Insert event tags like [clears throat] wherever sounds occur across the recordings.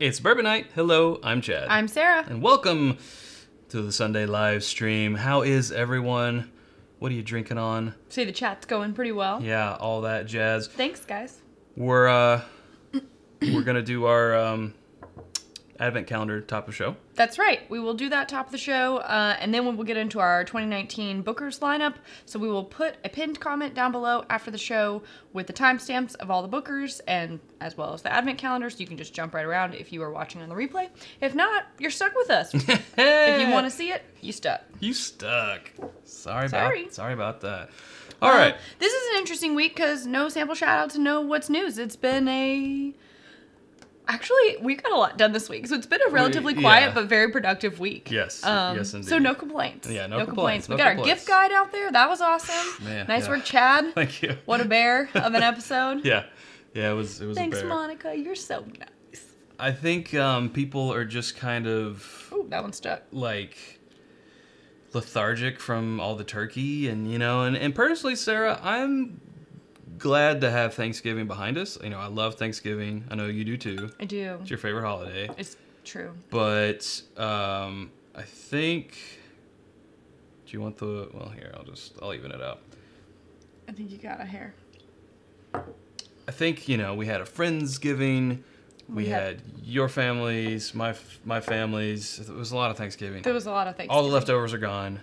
It's Bourbon Night. Hello, I'm Chad. I'm Sarah. and welcome to the Sunday live stream. How is everyone? What are you drinking on? See, the chat's going pretty well. Yeah, all that jazz. Thanks, guys. We're uh [clears throat] we're gonna do our um advent calendar top of show. That's right. We will do that top of the show, uh, and then we will get into our 2019 Bookers lineup. So we will put a pinned comment down below after the show with the timestamps of all the Bookers and as well as the advent calendar, so you can just jump right around if you are watching on the replay. If not, you're stuck with us. [laughs] if you want to see it, you stuck. You stuck. Sorry, Sorry. about sorry about that. All right. Uh, this is an interesting week because no sample shout out to know what's news. It's been a. Actually, we got a lot done this week, so it's been a relatively quiet yeah. but very productive week. Yes, Um, yes, So no complaints. Yeah, no complaints, We no got our gift guide out there. That was awesome. [sighs] Man, nice yeah. work, Chad. [laughs] Thank you. What a bear of an episode. [laughs] Yeah. Yeah, it was it was Thanks, a bear. Monica. You're so nice. I think um people are just kind of Ooh, that one stuck. like lethargic from all the turkey and you know and, and personally sarah i'm glad to have thanksgiving behind us you know i love thanksgiving i know you do too I do. it's your favorite holiday It's true. but um i think do you want the well here i'll just i'll even it out I think you got a hair. i think you know we had a friendsgiving we, We had- had your families my my families it was a lot of thanksgiving There was a lot of Thanksgiving. all the leftovers are gone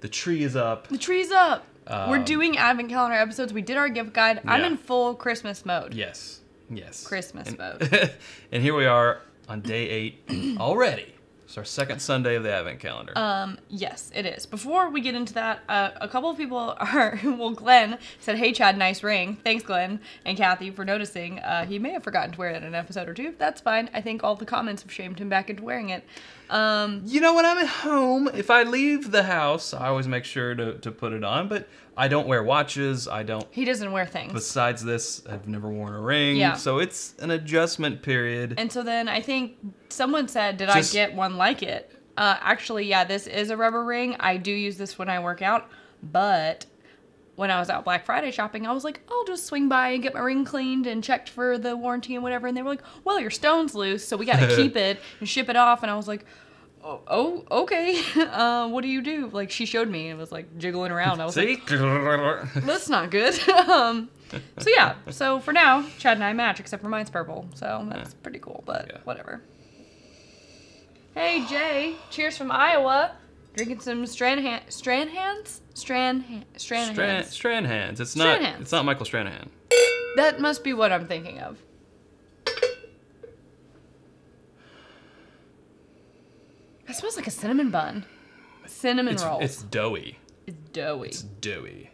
the tree is up The tree's up. We're Um, doing advent calendar episodes. We did our gift guide. I'm in full Christmas mode. Yes. Yes. Christmas and, mode. [laughs] and here we are on day eight [clears throat] already. It's our second Sunday of the Advent calendar. Um, yes, it is. Before we get into that, uh, a couple of people are. [laughs] Well, Glenn said, "Hey, Chad, nice ring." Thanks, Glenn and Kathy for noticing. Uh, he may have forgotten to wear it in an episode or two. That's fine. I think all the comments have shamed him back into wearing it. Um, you know, when I'm at home, if I leave the house, I always make sure to, to put it on, but I don't wear watches. I don't. he doesn't wear things. Besides this, I've never worn a ring. Yeah. So it's an adjustment period. And so then I think someone said, "Did Just- I get one like it?" Uh, actually, yeah, this is a rubber ring. I do use this when I work out, but when I was out Black Friday shopping, I was like, "I'll just swing by and get my ring cleaned and checked for the warranty and whatever." And they were like, "Well, your stone's loose, so we got to [laughs] keep it and ship it off." And I was like. Oh, oh okay. Uh, [laughs] what do you do? Like she showed me and it was like jiggling around. I was like, [laughs] that's not good. [laughs] um, so yeah, so for now, Chad and I match, except for mine's purple. So that's pretty cool, but Yeah. whatever. Hey Jay, cheers from Iowa. Drinking some Stranahan, Stranhans, Stran, Stranhans. Stran- Stranahan's. It's not. Stranahan's. It's not Michael Stranahan. that must be what I'm thinking of. That smells like a cinnamon bun. Cinnamon It's, rolls. it's doughy. It's doughy. It's doughy.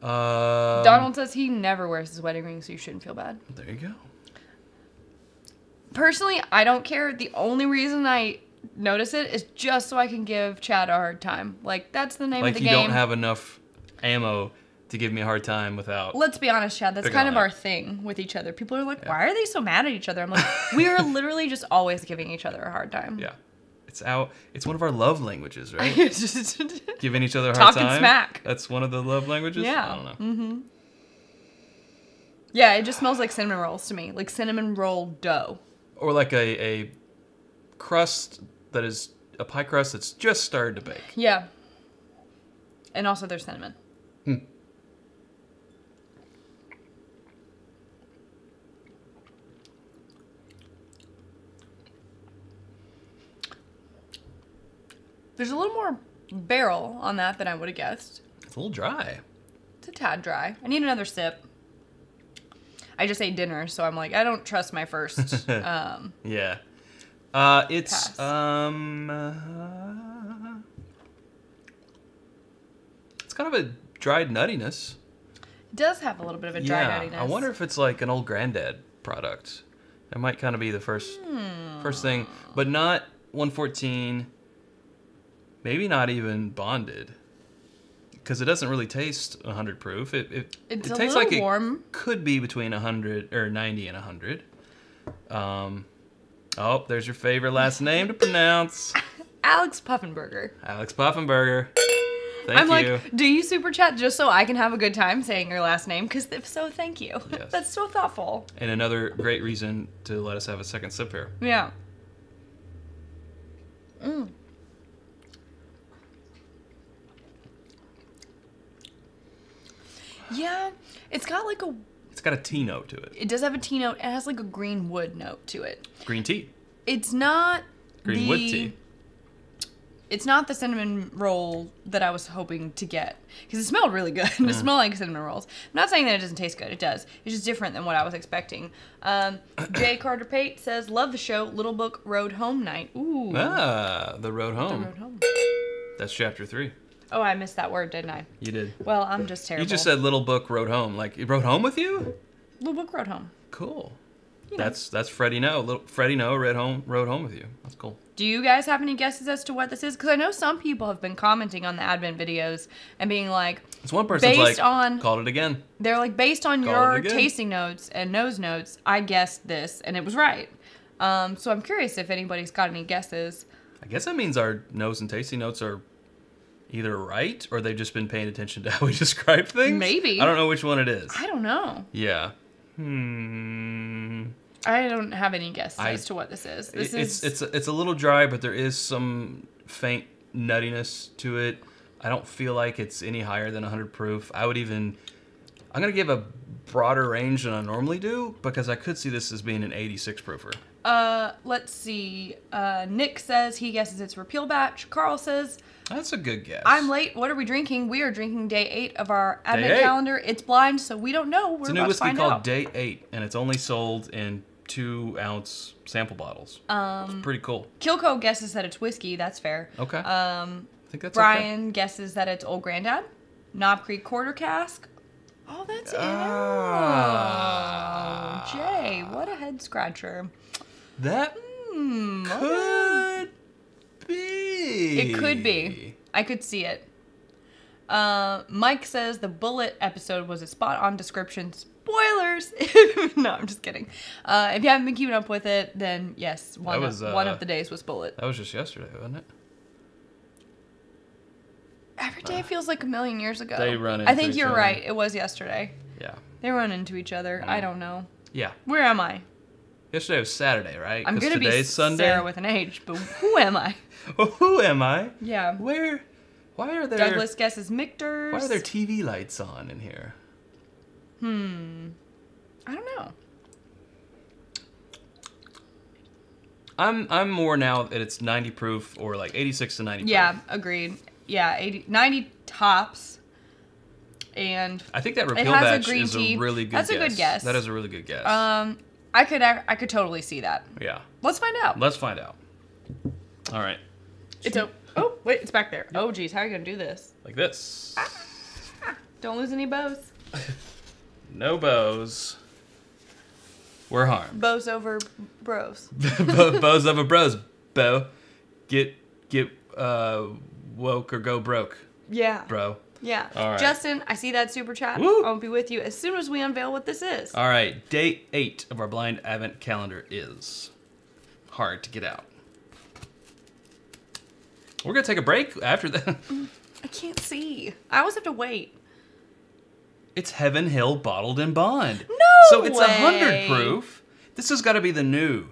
Um, Donald says he never wears his wedding ring, so you shouldn't feel bad. There you go. Personally, I don't care. The only reason I notice it is just so I can give Chad a hard time. Like that's the name Like of the game. you don't have enough ammo to give me a hard time without. Let's be honest, Chad. That's kind of our thing with each other. People are like, "Why are they so mad at each other?" I'm like, [laughs] "We are literally just always giving each other a hard time." Yeah. It's out. It's one of our love languages, right? [laughs] [laughs] Giving each other a hard Talking time. smack. That's one of the love languages. Yeah. I don't know. Mm-hmm. yeah, it just smells like cinnamon rolls to me, like cinnamon roll dough. Or like a a crust that is a pie crust that's just started to bake. Yeah. And also there's cinnamon. There's a little more barrel on that than I would have guessed. It's a little dry. It's a tad dry. I need another sip. I just ate dinner, so I'm like, I don't trust my first. [laughs] um, Yeah. Uh, it's Pass. um. Uh, it's kind of a dried nuttiness. it does have a little bit of a dry yeah. nuttiness. I wonder if it's like an old granddad product. That might kind of be the first first thing, but not 114. Maybe not even bonded, because it doesn't really taste 100 proof. It it, it tastes like it could be between 100 or 90 and 100. Um, oh, there's your favorite last name to pronounce, [laughs] Alex Puffenberger. Alex Puffenberger. Thank I'm you. like, do you super chat just so I can have a good time saying your last name? Because if so, thank you. Yes. [laughs] That's so thoughtful. and another great reason to let us have a second sip here. Yeah. Mm. Yeah, it's got like a. It's got a tea note to it. It does have a tea note. It has like a green wood note to it. Green tea. It's not Green the, wood tea. It's not the cinnamon roll that I was hoping to get because it smelled really good. [laughs] it smelled like cinnamon rolls. I'm not saying that it doesn't taste good. It does. It's just different than what I was expecting. Um, [clears throat] Jay Carter Pate says, "Love the show. Little Book Road Home Night." Ooh, Ah, the road the home. Road Home. That's chapter three. Oh, I missed that word, didn't I? You did. Well, I'm just terrible. You just said little book rode home. Like it rode home with you? Little Book Road Home. Cool. You know. That's that's Freddie Noe. Little Freddie Noe read home rode home with you. That's cool. Do you guys have any guesses as to what this is? Because I know some people have been commenting on the Advent videos and being like, It's one person Based like on- called it again. they're like, based on Call your tasting notes and nose notes, I guessed this and it was right. Um, so I'm curious if anybody's got any guesses. I guess that means our nose and tasting notes are either right or they've just been paying attention to how we [laughs] describe things. Maybe. I don't know which one it is. I don't know. Yeah. Hmm. I don't have any guesses I- as to what this is. This it's is it's it's a little dry, but there is some faint nuttiness to it. I don't feel like it's any higher than 100 proof. I would even I'm gonna give a broader range than I normally do because I could see this as being an 86 proofer. Uh let's see. Uh Nick says he guesses it's repeal batch. Carl says That's a good guess. I'm late. What are we drinking? We are drinking day eight of our advent eight. calendar. It's blind, so we don't know. We're It's a new whiskey called out. Day Eight, and it's only sold in two ounce sample bottles. um, It's pretty cool. Kilco guesses that it's whiskey. That's fair. Okay, Um, I think that's okay. Brian guesses that it's Old Grandad. Knob Creek Quarter Cask. Oh, that's it. Ah. Oh, Jay, what a head scratcher. That okay. could be. It could be. I could see it. Uh, Mike says the bullet episode was a spot on description. Spoilers! [laughs] no, I'm just kidding. Uh, if you haven't been keeping up with it, then yes, one, was, of, one uh, of the days was bullet. That was just yesterday, wasn't it? Every day feels like a million years ago. They run I think you're other. right. It was yesterday. Yeah. They run into each other. I don't know. Yeah. Where am I? Yesterday was Saturday, right? I'm gonna be today's Sunday. Sarah with an H, but who am I? [laughs] Well, who am I? Yeah. Where? Why are there? Douglas guesses Michter's. Why are there TV lights on in here? Hmm. I don't know. I'm I'm more now that it's 90 proof or like 86 to 90 Yeah, proof. agreed. Yeah, 80, 90 tops. And I think that repeal batch is tea. a really good That's a good guess. That is a really good guess. um I could I could totally see that. yeah. Let's find out. Let's find out. All right. It's a Oh, wait, it's back there. Oh geez, how are you going to do this? Like this. [laughs] Don't lose any bows. [laughs] No bows. We're harmed. Bows over bros. [laughs] Bo- bows a bros. Bo. Get get uh woke or go broke, Yeah. bro. Yeah. All right. Justin, I see that super chat. Woo. I'll be with you as soon as we unveil what this is. All right, day eight of our blind advent calendar is hard to get out. We're gonna take a break after that. [laughs] I can't see. I always have to wait. It's Heaven Hill bottled in bond. No So it's a hundred proof. This has got to be the new.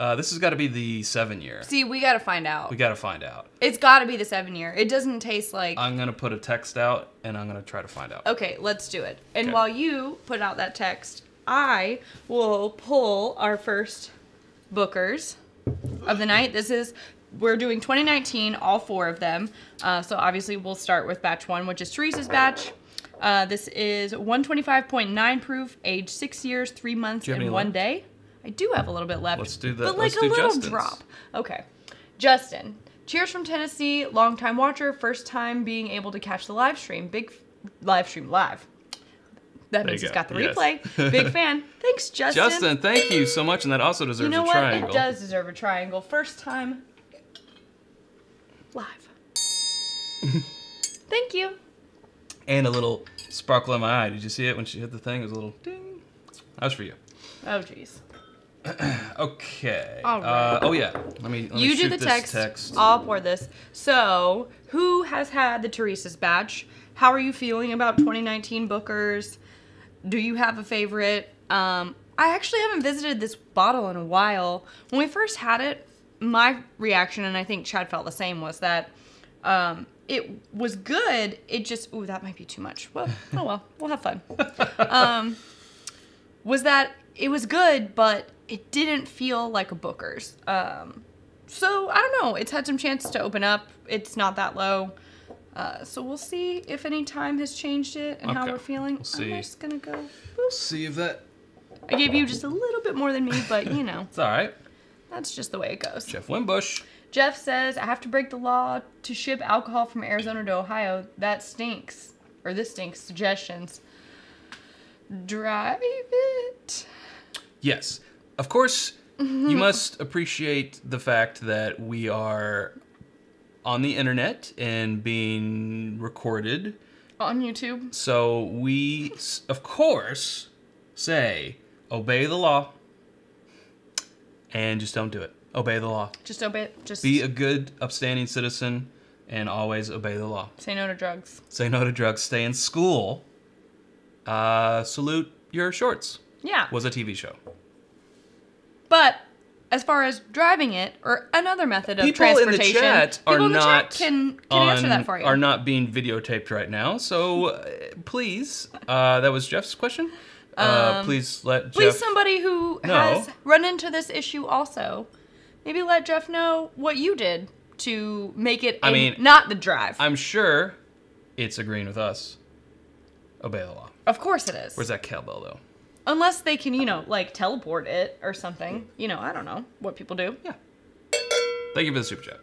Uh, this has got to be the seven year. See, we got to find out. We got to find out. It's got to be the 7 year. It doesn't taste like I'm gonna put a text out and I'm gonna try to find out. Okay, let's do it. And Okay. while you put out that text, I will pull our first bookers of the night. This is we're doing 2019, all four of them. Uh, so obviously we'll start with batch one, which is Teresa's batch. Uh, this is 125.9 proof, age six years, three months, Do you have and one left? day. I do have a little bit left. Let's do the- But like a little Justin's. drop. Okay. Justin, cheers from Tennessee, longtime watcher, first time being able to catch the live stream. Big live stream live. That There means he's go. got the Yes. replay. Big [laughs] fan. Thanks, Justin. Justin, thank you so much, and that also deserves you know a what? triangle. It does deserve a triangle. First time live. [laughs] Thank you. And a little sparkle in my eye. Did you see it when she hit the thing? It was a little ding. That was for you. Oh, jeez. [clears throat] Okay. All right. Uh, oh yeah. Let me. Let me you do shoot the this text. text. I'll pour this. So, who has had the Teresa's batch? How are you feeling about 2019 Bookers? Do you have a favorite? Um, I actually haven't visited this bottle in a while. When we first had it, my reaction, and I think Chad felt the same, was that um, it was good. It just, ooh, that might be too much. Well, oh well, we'll have fun. [laughs] Um, was that it was good, but it didn't feel like a Booker's. Um, so I don't know. It's had some chance to open up. It's not that low. Uh, so we'll see if any time has changed it and how we're feeling. We'll see. I'm just gonna go. We'll see if that. I gave you just a little bit more than me, but you know, It's all right. that's just the way it goes. Jeff Wimbush. Jeff says, I have to break the law to ship alcohol from Arizona to Ohio. That stinks. Or this stinks. Suggestions. Drive it. Yes. Of course, you must appreciate the fact that we are on the internet and being recorded. On YouTube. So we, of course, say obey the law and just don't do it. Obey the law. Just obey. Just Be a good, upstanding citizen and always obey the law. say no to drugs. Say no to drugs. Stay in school. Uh, salute your shorts. Yeah. Was a TV show. But as far as driving it or another method of People in the transportation, chat are in the not chat can, can answer that for you. Are not being videotaped right now. So uh, please, uh, that was Jeff's question. Uh, please let Um, Please, somebody who No. has run into this issue also, maybe let Jeff know what you did to make it. I mean, not the drive. I'm sure it's agreeing with us. Obey the law. of course it is. Where's that cowbell though? Unless they can, you know, like teleport it or something. You know, I don't know what people do. Yeah. Thank you for the super chat.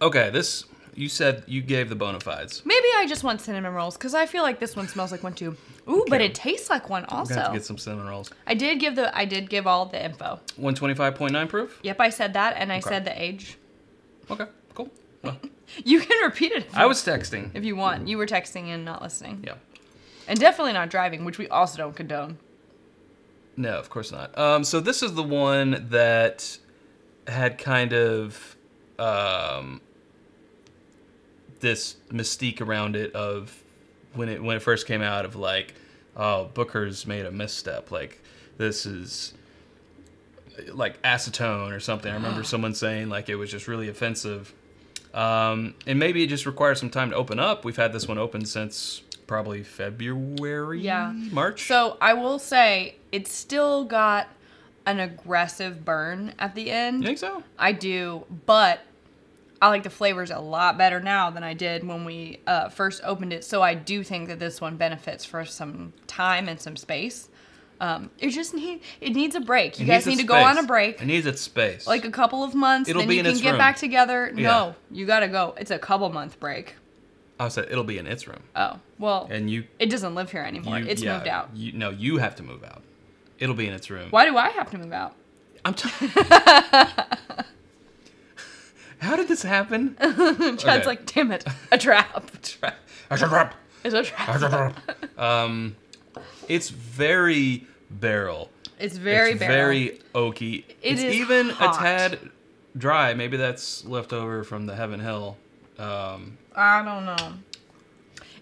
Okay, this you said you gave the bona fides. Maybe I just want cinnamon rolls because I feel like this one smells like one too. Ooh, but it tastes like one We're gonna have also. to get some cinnamon rolls. I did give the I did give all the info. One twenty five point nine proof. Yep, I said that, and I Okay. said the age. Okay, cool. [laughs] You can repeat it I was texting. if you want. You were texting and not listening, Yeah. and definitely not driving, which we also don't condone. No, of course not. Um, so this is the one that had kind of um, this mystique around it of when it when it first came out of like, oh, Booker's made a misstep. Like this is like acetone or something. I remember [gasps] someone saying like it was just really offensive. Um, and maybe it just requires some time to open up. We've had this one open since probably February, Yeah. March. So I will say it's still got an aggressive burn at the end. you think so? I do, but I like the flavors a lot better now than I did when we uh, first opened it. So I do think that this one benefits for some time and some space. Um, it just need it needs a break. You It guys need to its go on a break, It needs its space. like a couple of months. It'll then be you in can its get room. back together. Yeah. No, you gotta go. It's a couple month break. I said it'll be in its room, Oh well, and you, it doesn't live here anymore. you it's yeah, moved out. You, no, you have to move out. It'll be in its room. Why do I have to move out? I'm. T- [laughs] How did this happen? [laughs] Chad's Okay. like, damn it, a trap. [laughs] a trap. It's a trap. It's a trap. um, it's very barrel. It's very barrel. it's barrel. very oaky. It it's is even hot. a tad dry. Maybe that's left over from the Heaven Hill. Um, I don't know.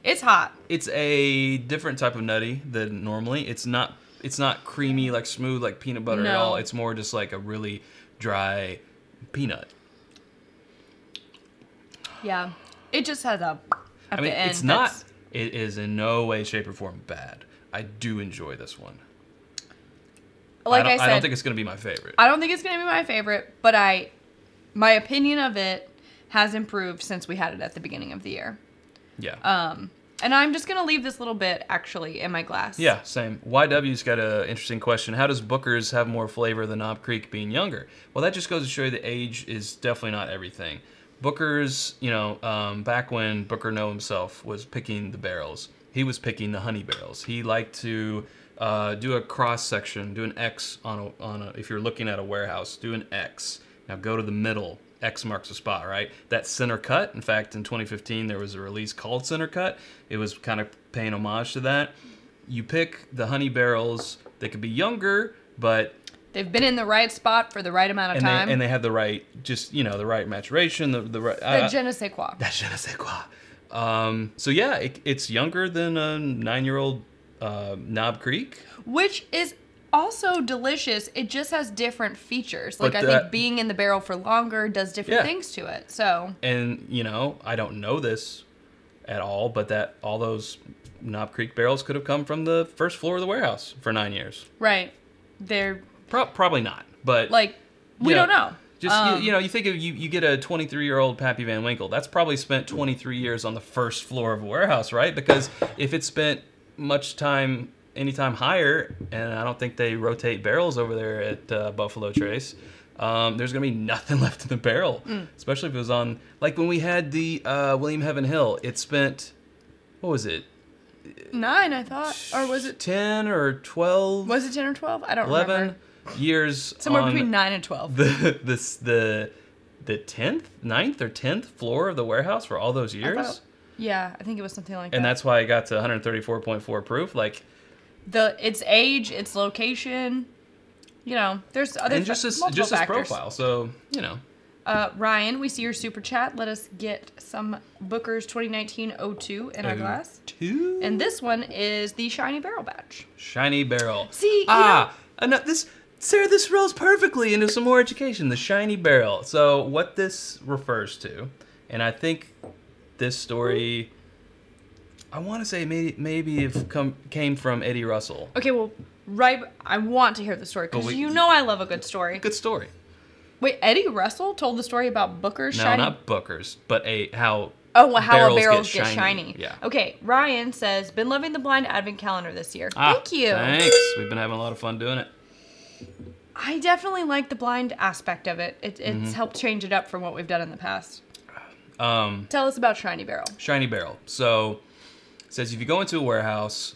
It's hot. it's a different type of nutty than normally. It's not it's not creamy like smooth like peanut butter at all. It's more just like a really dry peanut. Yeah. It just has a. At I mean, it's not. that's- It is in no way, shape, or form bad. I do enjoy this one. Like I I, don't, said, I don't think it's gonna be my favorite. I don't think it's gonna be my favorite, but I, my opinion of it has improved since we had it at the beginning of the year. yeah. Um, and I'm just gonna leave this little bit actually in my glass. Yeah, same. YW's got an interesting question. How does Booker's have more flavor than Knob Creek being younger? Well, that just goes to show you that age is definitely not everything. Booker's, you know, um, back when Booker Know himself was picking the barrels, he was picking the honey barrels. He liked to uh, do a cross section, do an X on a, on a, if you're looking at a warehouse, do an X. Now go to the middle. X marks the spot, right? That center cut. In fact, in 2015, there was a release called Center Cut. It was kind of paying homage to that. you pick the honey barrels. They could be younger, but They've been in the right spot for the right amount of and time. they and they have the right, just you know, the right maturation, the the right. the uh, je ne sais quoi. that je ne sais quoi. Um, so yeah, it, it's younger than a nine-year-old uh, Knob Creek. Which is also delicious. It just has different features. Like But I that- think being in the barrel for longer does different Yeah. things to it. So and you know i don't know this at all but that all those knob creek barrels could have come from the first floor of the warehouse for nine years right, they're Pro- probably not but like we Yeah. don't know. Just Um, you, you know you think of you, you get a 23 year old pappy van winkle that's probably spent 23 years on the first floor of a warehouse right because if it spent much time anytime higher and i don't think they rotate barrels over there at uh, buffalo trace um, there's gonna be nothing [laughs] left in the barrel Mm. especially if it was on like when we had the uh, william heaven hill it spent what was it nine, I thought, or was it 10 or 12 was it ten or twelve? I don't 11 remember. Years Somewhere on between nine and twelve. the [laughs] this the the 10th 9th or 10th floor of the warehouse for all those I years thought- yeah, I think it was something like and that. that's why i got to 134.4 proof like the its age, its location. You know, there's other and just his just his profile so you know Uh, Ryan, we see your super chat. Let us get some Booker's 2019-02 in our glass. two And this one is the shiny barrel batch. shiny barrel See, ah ano- this sarah this rolls perfectly into some more education the shiny barrel so what this refers to and i think this story i want to say maybe maybe it come came from eddie russell Okay, well, right. I want to hear the story because you know I love a good story. good story Wait, Eddie Russell told the story about Booker's no shiny. not bookers but a how oh, well, how barrels a barrels get get shiny. shiny. Yeah. Okay, Ryan says, "Been loving the blind advent calendar this year. Ah, Thank you. Thanks. We've been having a lot of fun doing it. I definitely like the blind aspect of it. it it's Mm-hmm. helped change it up from what we've done in the past. Um, Tell us about Shiny Barrel. shiny barrel. So it says if you go into a warehouse,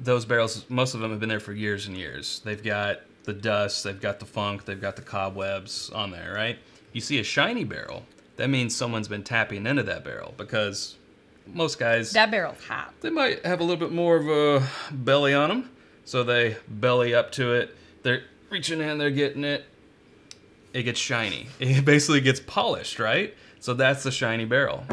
those barrels, most of them have been there for years and years. They've got the dust, they've got the funk, they've got the cobwebs on there, right? You see a shiny barrel, that means someone's been tapping into that barrel because most guys That barrel's hot. they might have a little bit more of a belly on them. So they belly up to it. They're reaching in, they're getting it. It gets shiny. [laughs] It basically gets polished, right? So that's the shiny barrel.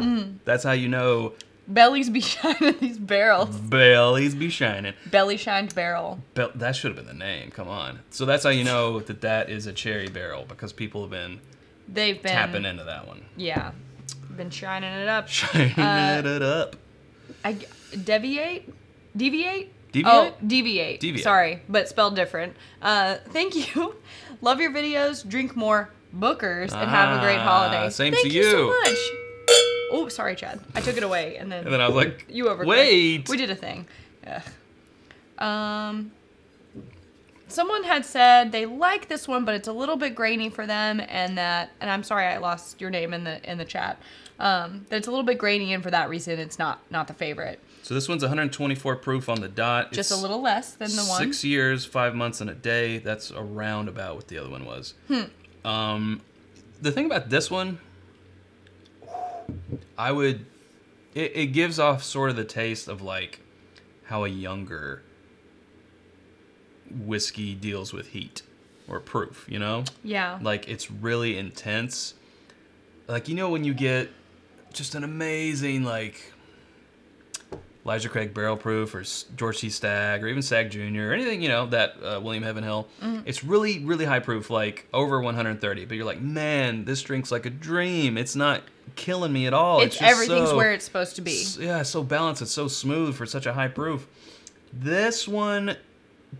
That's how you know Bellies be [laughs] shining these barrels. bellies be shining. Belly shined barrel. Bel- that should have been the name. Come on. So that's how you know that that is a cherry barrel because people have been They've been tapping into that one, Yeah, been shining it up. [laughs] shining Uh, it up. I g- deviate, deviate. Deviate? Oh, deviate. Deviate. Sorry, but spelled different. Uh, thank you. [laughs] Love your videos. Drink more bookers and have a great Ah, holiday. same thank to you so you. much. Oh, sorry, Chad. I took it away and then, And then I was like, [laughs] you over. wait. We did a thing. Ugh. Um. Someone had said they like this one, but it's a little bit grainy for them, and that. And I'm sorry, I lost your name in the in the chat. Um, that it's a little bit grainy, and for that reason, it's not not the favorite. So this one's 124 proof on the dot. Just It's a little less than the one. Six years, five months, and a day. That's around about what the other one was. Hmm. Um, the thing about this one, I would, it, it gives off sort of the taste of like how a younger whiskey deals with heat or proof. You know, Yeah. like it's really intense. Like you know when you get just an amazing like Elijah Craig Barrel Proof or George T. Stagg or even Stagg Jr. or anything you know that uh, William Heaven Hill. Mm-hmm. It's really really high proof, like over 130. But you're like, man, this drink's like a dream. It's not killing me at all. it's just everything's so- where it's supposed to be. yeah, it's so balanced. It's so smooth for such a high proof. This one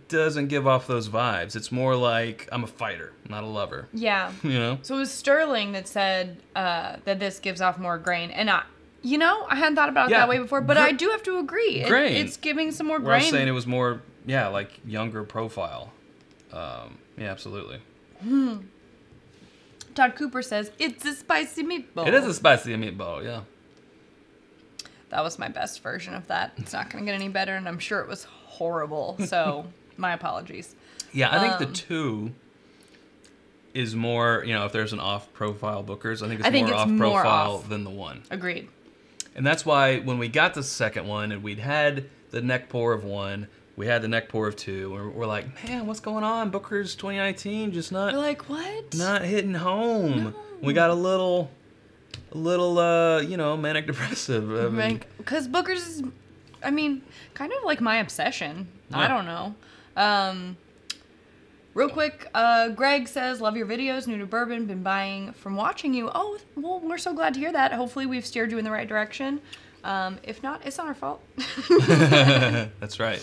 doesn't give off those vibes. It's more like I'm a fighter, not a lover. Yeah. [laughs] You know. So it was Sterling that said uh, that this gives off more grain, and I, you know, I hadn't thought about it Yeah, that way before, but I do have to agree. It- grain. it's giving some more Where I was saying it was more, yeah, like younger profile. Um, yeah, absolutely. Todd Cooper says it's a spicy meatball. It is a spicy meatball, yeah. That was my best version of that. It's not going to get any better, and I'm sure it was horrible. So [laughs] my apologies. Yeah, I think Um, the two is more, you know, if there's an off-profile bookers, I think it's I think more off-profile off. than the one. Agreed. And that's why when we got the second one and we'd had the neck pour of one. We had the neck pour of two. We're, we're like, man, what's going on? Booker's 2019 just not We're like, what? not hitting home. No. We got a little, a little, uh, you know, manic depressive. I mean, Because Booker's is, I mean, kind of like my obsession. I don't know. Um, real quick, uh, Greg says, Love your videos, new to bourbon, been buying from watching you. Oh, well, we're so glad to hear that. Hopefully, we've steered you in the right direction. Um, if not, it's not our fault. [laughs] that's right.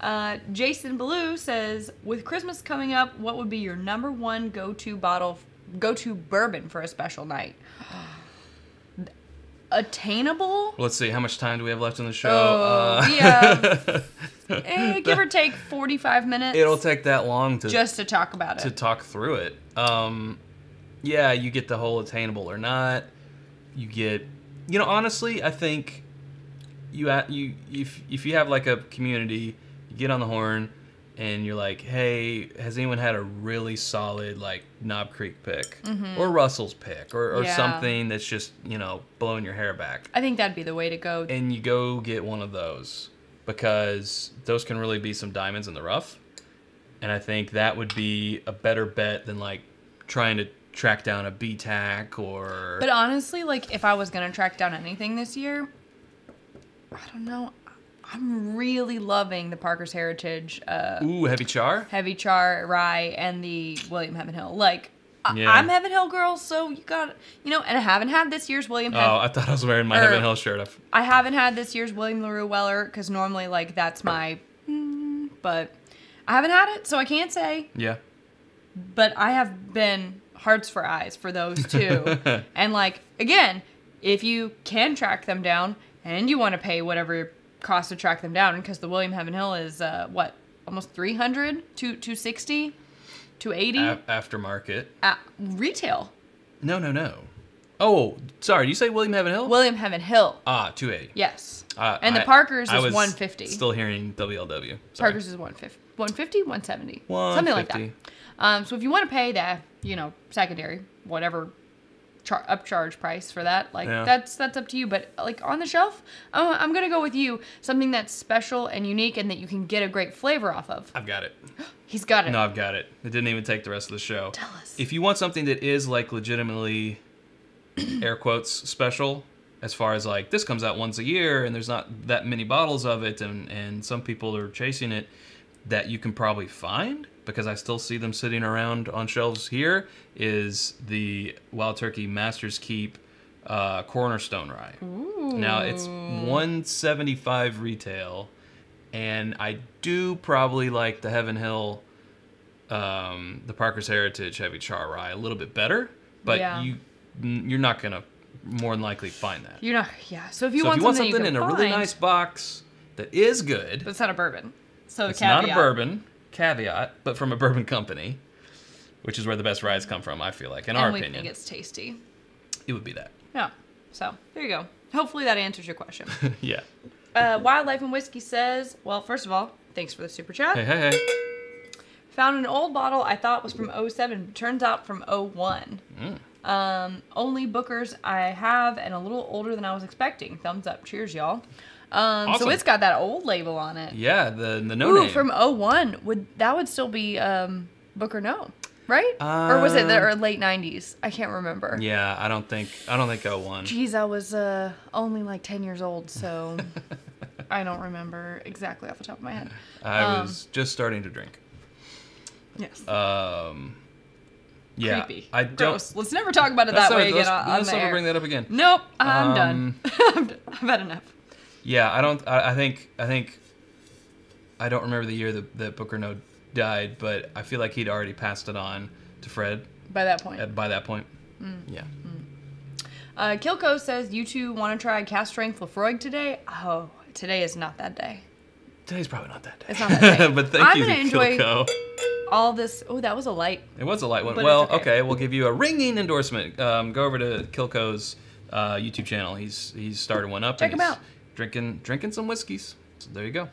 Uh, Jason Blue says, with Christmas coming up, what would be your number one go-to bottle, go-to bourbon for a special night? Attainable? Let's see. How much time do we have left in the show? Oh, Uh, we have- [laughs] Eh, give or take 45 minutes. It'll take that long to just to talk about it. to talk through it. Um, yeah, you get the whole attainable or not. You get, you know, honestly, I think you at you if if you have like a community, you get on the horn, and you're like, hey, has anyone had a really solid like Knob Creek pick or Russell's pick or, or Mm-hmm. Yeah. something that's just you know blowing your hair back, I think that'd be the way to go. and you go get one of those because those can really be some diamonds in the rough. And I think that would be a better bet than like trying to track down a BTAC or But honestly, like if I was gonna track down anything this year, I don't know. I'm really loving the Parker's Heritage uh, ooh heavy char. Heavy Char Rye and the William Heaven Hill. Like I- Yeah. I'm Heaven Hill girl, so you got you know, and I haven't had this year's William. Oh, Heaven, I thought I was wearing my Heaven Hill shirt. I haven't had this year's William Larue Weller because normally like that's my, mm, but I haven't had it, so I can't say. Yeah. But I have been hearts for eyes for those [laughs] two, and like again, if you can track them down and you want to pay whatever cost to track them down, because the William Heaven Hill is uh, what almost 300 to 260 280 A- aftermarket. retail. No, no, no. Oh, sorry. Did you say William Heaven Hill? William Heaven Hill, ah, 280. yes. Uh, And the I- Parker's I is was 150. Still hearing WLW. Sorry. Parker's is 150, 150, 170, something like that. 150. Um, so if you want to pay that, you know, secondary, whatever, char- upcharge price for that, like Yeah. that's that's up to you. But like on the shelf, uh, I'm gonna go with you something that's special and unique and that you can get a great flavor off of. I've got it. [gasps] [gasps] He's got it. No, I've got it. It didn't even take the rest of the show. Tell us. If you want something that is like legitimately [clears throat] air quotes special, as far as like this comes out once a year and there's not that many bottles of it and and some people are chasing it that you can probably find because I still see them sitting around on shelves here is the Wild Turkey Masters Keep uh, Cornerstone Rye. Now it's 175 retail, and I do probably like the Heaven Hill, um, the Parker's Heritage Heavy Char Rye a little bit better, but Yeah. you you're not gonna more than likely find that. You're not, yeah. So if you so want if you want something, something you in can a really nice box that is good, but it's not a bourbon. So it's caveat. not a bourbon caveat, but from a bourbon company, which is where the best ryes come from. I feel like, in and our we opinion, think it's tasty. it would be that. Yeah. So there you go. Hopefully that answers your question. [laughs] yeah. uh, Wildlife and Whiskey says, well, first of all, thanks for the super chat. Hey, hey, hey. Found an old bottle I thought was from 07, but turns out from 01. Mm. Um, only Bookers I have and a little older than I was expecting. Thumbs up. Cheers, y'all. Um, Awesome. So it's got that old label on it. Yeah, the the no Ooh, name. from 01. Would that would still be um, Booker Noe, right? or was it the Um, or late 90s? I can't remember. Yeah, I don't think I don't think 01. Jeez, I was uh, only like 10 years old, so [laughs] I don't remember exactly off the top of my head. I um, was just starting to drink. Yes. Um, yeah, Creepy. I don't. Gross. Let's never talk about it that way again let's, on, let's the never air. bring that up again. Nope, I'm Um, done. [laughs] I'm. I've had enough. Yeah, I don't. I, I think. I think. I don't remember the year that, that Booker Noe died, but I feel like he'd already passed it on to Fred By that point. at, by that point. Mm. Yeah. Uh, Kilko says, you two want to try cast strength Laphroaig today? Oh, today is not that day. Today's probably not that day. It's not that day. [laughs] but thank I'm you, gonna enjoy- Kilco. All this. Oh, that was a light. It was a light one. But well, okay. okay. we'll give you a ringing endorsement. Um, go over to Kilco's uh, YouTube channel. He's he's started one up. Check and him out. Drinking drinking some whiskeys. So there you go.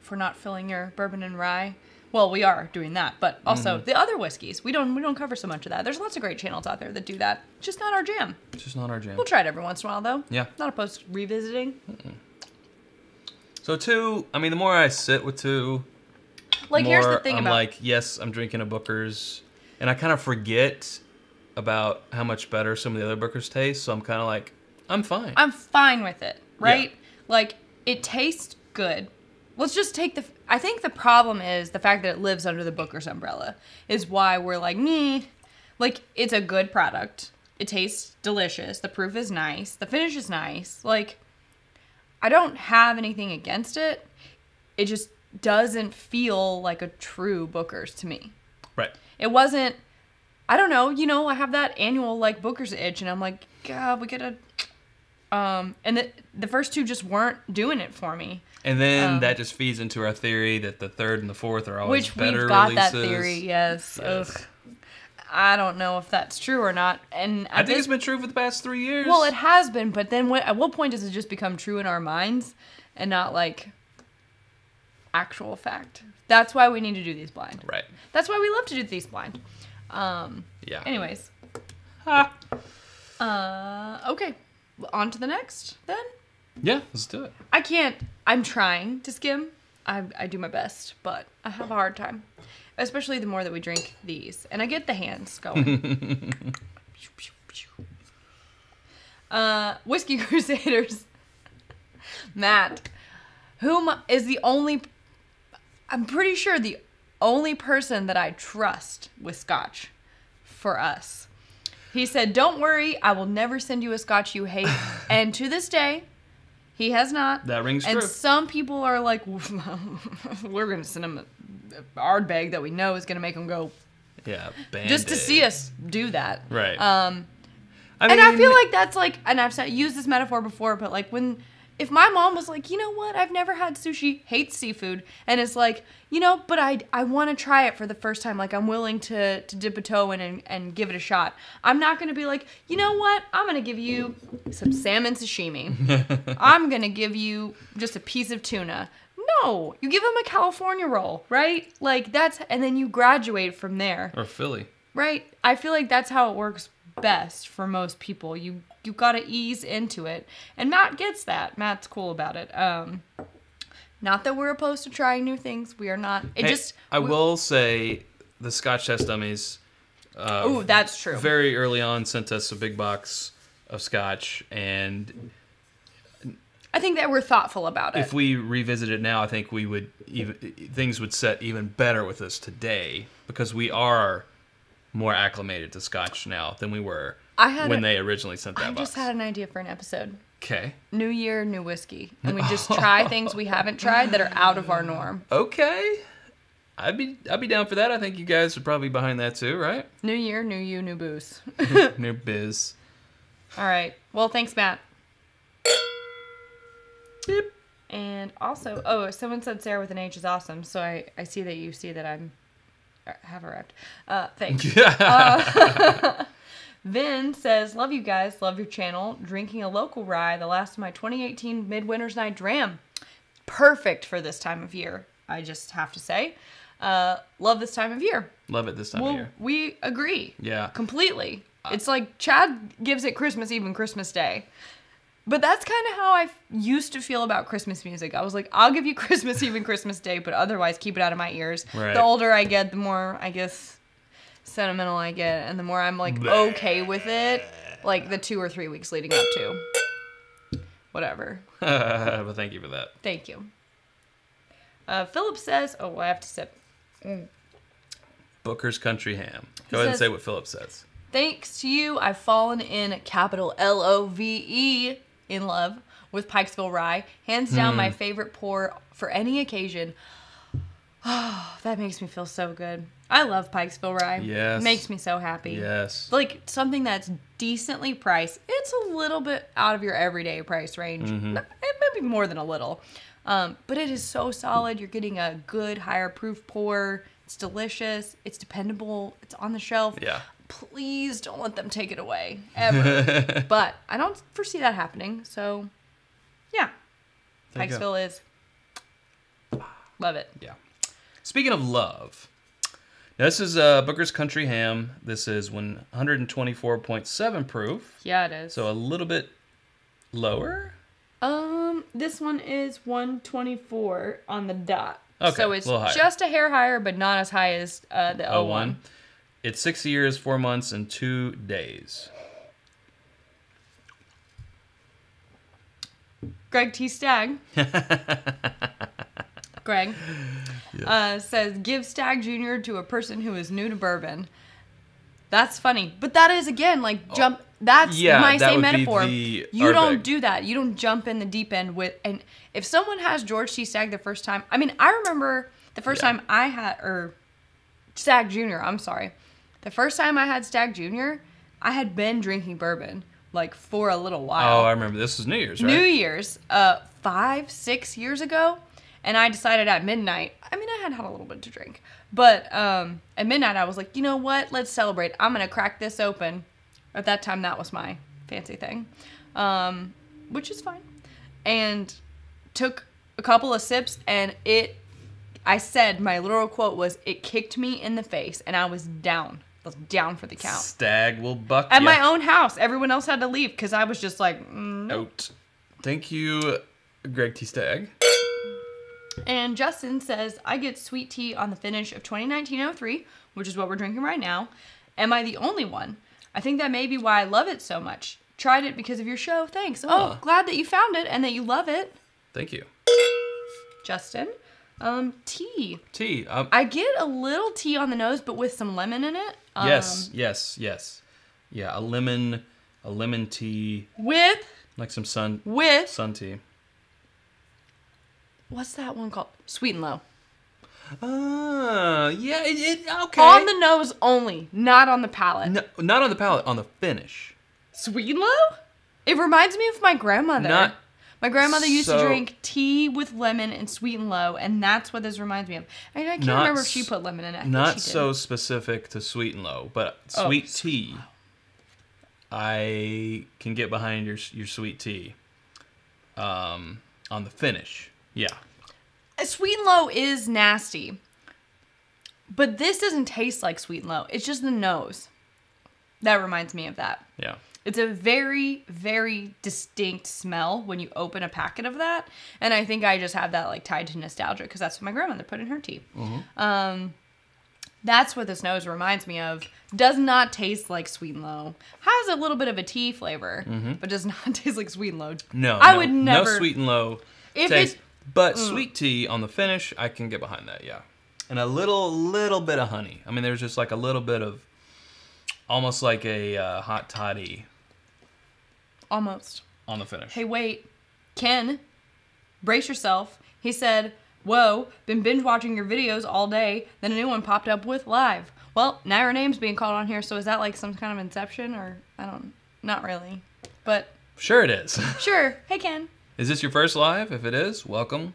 For not filling your bourbon and rye. Well, we are doing that, but also Mm-hmm. the other whiskeys. We don't we don't cover so much of that. There's lots of great channels out there that do that. It's just not our jam. It's just not our jam. We'll try it every once in a while though. Yeah. Not opposed to revisiting. So two, I mean, the more I sit with two, Like more here's the thing I'm about like, yes, I'm drinking a Booker's, and I kind of forget about how much better some of the other Booker's taste. So I'm kind of like, I'm fine. I'm fine with it, right? Like it tastes good. Let's just take the. I think the problem is the fact that it lives under the Booker's umbrella is why we're like, me. Like it's a good product. It tastes delicious. The proof is nice. The finish is nice. Like I don't have anything against it. It just doesn't feel like a true Booker's to me. right. It wasn't. I don't know. You know, I have that annual like Booker's itch, and I'm like, God, we gotta. Um, and the the first two just weren't doing it for me. And then Um, that just feeds into our theory that the third and the fourth are always Which better we've got releases. that theory, yes. Yes. I don't know if that's true or not. And I at think it's been true for the past three years. well, it has been, but then what, at what point does it just become true in our minds and not like actual fact? That's why we need to do these blind. right. That's why we love to do these blind. Um, Yeah. anyways, Ha. uh, okay, on to the next then. Yeah, let's do it. I can't. I'm trying to skim. I, I do my best, but I have a hard time. Especially the more that we drink these. And I get the hands going. [laughs] uh, Whiskey [laughs] Crusaders. Matt, whom is the only. I'm pretty sure the only person that I trust with scotch for us. He said, Don't worry, I will never send you a scotch you hate. [laughs] and to this day, he has not. That rings and true. And some people are like, [laughs] we're going to send him a Ardbeg that we know is going to make him go Yeah, just to see us do that. Right. Um, I and I feel like that's like, and I've said, used this metaphor before, but like when, if my mom was like, you know what, I've never had sushi, hates seafood, and it's like, you know, but I, I want to try it for the first time. Like I'm willing to, to dip a toe in and, and give it a shot. I'm not going to be like, you know what, I'm going to give you some salmon sashimi. [laughs] I'm going to give you just a piece of tuna. No, you give them a California roll, right? Like that's, and then you graduate from there. or Philly. Right. I feel like that's how it works best for most people. You you got to ease into it. And Matt gets that. Matt's cool about it. Um not that we're opposed to trying new things. We are not. It Hey, just I we- will say the Scotch Test Dummies. Uh, Ooh, that's true. Very early on, sent us a big box of Scotch, and I think that we're thoughtful about it. if we revisit it now, I think we would even things would set even better with us today because we are more acclimated to Scotch now than we were I had when a- they originally sent that I box. just had an idea for an episode. okay. New year, new whiskey. And we just [laughs] try things we haven't tried that are out of our norm. Okay. I'd be I'd be down for that. I think you guys are probably behind that too, right? New year, new you, new booze. [laughs] New [laughs] biz. All right. Well, thanks, Matt. And also, oh, someone said Sarah with an H is awesome. So I, I see that you see that I'm uh, have arrived. Uh, thanks. Vin says, "Love you guys. Love your channel. Drinking a local rye. The last of my 2018 Midwinter's Night Dram. Perfect for this time of year. I just have to say, uh, love this time of year. Love it this time of year. we agree. Yeah. Completely. It's like Chad gives it Christmas Eve and Christmas Day. But that's kind of how I f- used to feel about Christmas music. I was like, I'll give you [laughs] Christmas Eve and Christmas Day, but otherwise keep it out of my ears. Right. The older I get, the more, I guess, sentimental I get, and the more I'm like okay with it. Like the two or three weeks leading up to. Whatever. [laughs] [laughs] but thank you for that. Thank you. Uh, Philip says, oh, I have to sip. Booker's Country Ham. He Go ahead and say what Philip says. Thanks to you, I've fallen in capital L O V E in love with Pikesville Rye. Hands down, Hmm. my favorite pour for any occasion. [sighs] Oh, that makes me feel so good. I love Pikesville Rye. Yes. Makes me so happy. Yes. Like something that's decently priced. It's a little bit out of your everyday price range. Mm-hmm. N- It may be more than a little. Um, but it is so solid. You're getting a good higher proof pour. It's delicious. It's dependable. It's on the shelf. Yeah. Please don't let them take it away ever. [laughs] but I don't foresee that happening. So, yeah. Pikesville is. Love it. Yeah. Speaking of love, now this is uh, Booker's Country Ham. This is 124.7 proof, Yeah, it is. so a little bit lower Um, this one is 124 on the dot. Okay, so it's a just a hair higher, but not as high as uh, the 01. 01. It's six years, four months, and two days. Greg T. Stagg. [laughs] Greg uh, says, "Give Stagg Jr. to a person who is new to bourbon." That's funny, but that is again like jump. That's Oh. Yeah, my that same metaphor. You don't do that. You don't jump in the deep end with. And if someone has George T. Stagg the first time, I mean, I remember the first Yeah. time I had or Stagg Jr. I'm sorry, the first time I had Stagg Jr. I had been drinking bourbon like for a little while. Oh, I remember. This was New Year's, right? New Year's, uh, five, six years ago, and I decided at midnight. I mean, I had had a little bit to drink, but um, at midnight I was like, you know what? Let's celebrate. I'm gonna crack this open. At that time, that was my fancy thing, um, which is fine. And took a couple of sips, and it. I said my literal quote was, "It kicked me in the face, and I was down. I was down for the count." Stag will buck At ya my own house, everyone else had to leave because I was just like, mm, out. Thank you, Greg T. Stag. And Justin says, I get sweet tea on the finish of 2019-03, which is what we're drinking right now. Am I the only one? I think that may be why I love it so much. Tried it because of your show. Thanks. Oh, glad that you found it and that you love it. Thank you. Justin. Um, tea. Tea. Um, I get a little tea on the nose, but with some lemon in it. Um, yes, yes, yes. Yeah, a lemon, a lemon tea, With, like some sun, with, sun tea. What's that one called? Sweet and low. Ah, yeah. It, it okay. On the nose only, not on the palate. no, not on the palate, on the finish. Sweet and low? It reminds me of my grandmother. Not- my grandmother used to drink tea with lemon and sweet and low, and that's what this reminds me of. I, I can't Not remember if she put lemon in it. Not so specific to sweet and low, but Oh, sweet tea. I can get behind your your sweet tea. Um, on the finish, yeah. Uh, Sweet and low is nasty, but this doesn't taste like sweet and low. It's just the nose. That reminds me of that. Yeah. It's a very, very distinct smell when you open a packet of that, and I think I just have that like tied to nostalgia because that's what my grandmother put in her tea. Um, that's what this nose reminds me of. Does not taste like sweet and low. Has a little bit of a tea flavor, but does not [laughs] taste like sweet and low. No, I no, would never. No sweet and low If taste, it- but sweet tea on the finish, I can get behind that. Yeah, and a little little bit of honey. I mean, there's just like a little bit of, almost like a uh, hot toddy Almost. on the finish. Hey, wait, Ken, brace yourself. He said, "Whoa, been binge watching your videos all day." Then a new one popped up with live. Well, now her name's being called on here, so is that like some kind of inception or I don't, not really, but Sure, it is. [laughs] sure. Hey, Ken. Is this your first live? If it is, welcome.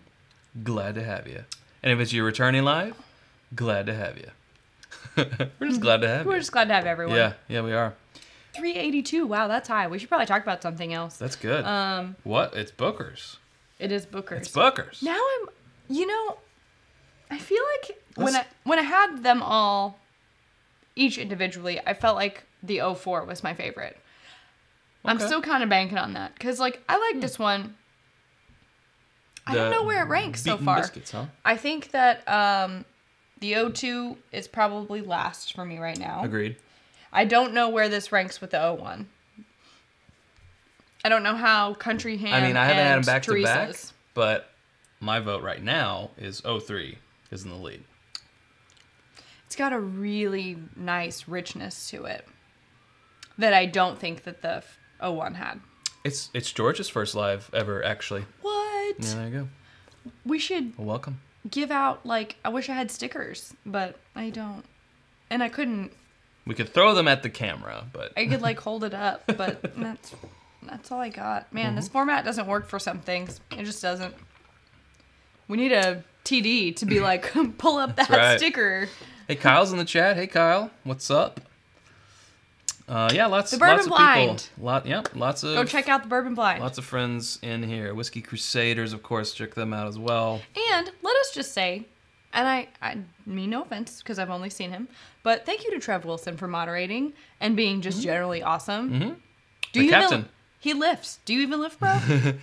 Glad to have you. And if it's your returning live, glad to have you. [laughs] We're just glad to have We're you. just glad to have everyone. Yeah, yeah, we are. 382. Wow, that's high. We should probably talk about something else. That's good. Um, what? It's Booker's. it is Booker's. It's Booker's. Now I'm, you know, I feel like when I when I had them all, each individually, I felt like the 04 was my favorite. I'm still kind of banking on that because like I like this one. I don't know where it ranks so far. Biscuits, huh? I think that um, the 02 is probably last for me right now. Agreed. I don't know where this ranks with the O1. I don't know how Country Ham. I mean, I haven't had them back to back, but my vote right now is O3 is in the lead. It's got a really nice richness to it that I don't think that the f- 01 had. It's it's George's first live ever, actually. What? Yeah, there you go. We should Well, welcome. give out like I wish I had stickers, but I don't. And I couldn't We could throw them at the camera, but I could like [laughs] hold it up, but that's that's all I got. Man, Mm-hmm. this format doesn't work for some things. It just doesn't. We need a TD to be [laughs] like [laughs] pull up that right. sticker. hey, Kyle's in the chat. Hey, Kyle, what's up? Uh, yeah, lots, The Bourbon lots of Blind. people. Lot, yep, lots of Go check out the Bourbon Blind. lots of friends in here. Whiskey Crusaders, of course, check them out as well. And let us just say, and I, I mean no offense because I've only seen him, but thank you to Trev Wilson for moderating and being just generally awesome. Mm-hmm. Do The you captain. Know, He lifts. Do you even lift, bro?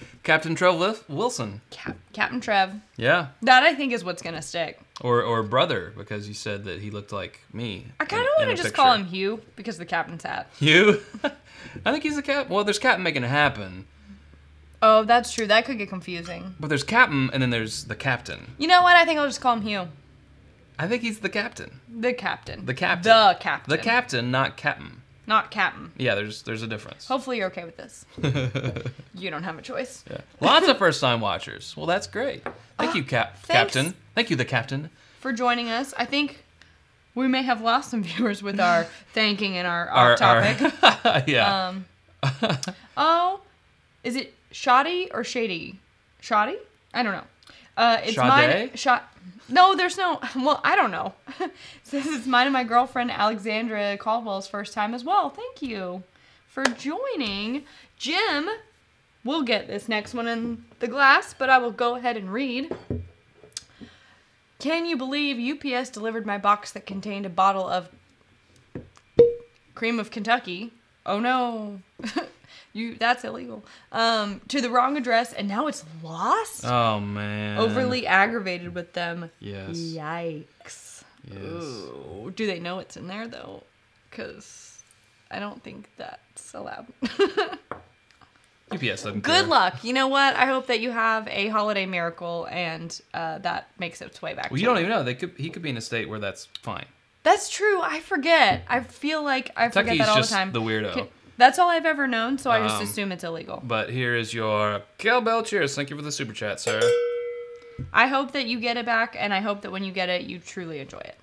[laughs] Captain Trev Lif- Wilson. Cap- Captain Trev. Yeah. That I think is what's gonna stick. Or or brother because you said that he looked like me. I kind of want to just call him Hugh because of the captain's hat. [laughs] You? [laughs] I think he's the cap. Well, there's Captain making it happen, Oh, that's true. That could get confusing. but there's Captain and then there's the captain. You know what? I think I'll just call him Hugh. I think he's the captain. The captain. The captain. The captain. The captain, not Captain. Not captain. Yeah, there's there's a difference. Hopefully you're okay with this. [laughs] you don't have a choice. Yeah. Lots of first time watchers. Well, that's great. Thank you, Cap thanks. Captain. Thank you, the captain. For joining us. I think we may have lost some [laughs] viewers with our [laughs] thanking and our off topic. our- yeah. Um, oh, is it shoddy or shady? Shoddy? I don't know. Uh, it's mine. Sade? Shot. No, there's no. [laughs] Well, I don't know. [laughs] this is mine and my girlfriend Alexandra Caldwell's first time as well. Thank you for joining, Jim. We'll get this next one in the glass, but I will go ahead and read. Can you believe UPS delivered my box that contained a bottle of cream of Kentucky? Oh no. [laughs] you that's illegal. Um to the wrong address and now it's lost? oh man. Overly aggravated with them. Yes. Yikes. Yes. Ooh. Do they know it's in there though? Cuz I don't think that's allowed. [laughs] UPS doesn't Good care. luck. You know what? I hope that you have a holiday miracle and uh, that makes its way back. Well, to you you. don't even know. They could. He could be in a state where that's fine. That's true. I forget. I feel like I forget that all the time. the weirdo. Can- That's all I've ever known, so I just Um, assume it's illegal. But here is your cowbell cheers. Thank you for the super chat, sir. I hope that you get it back, and I hope that when you get it, you truly enjoy it.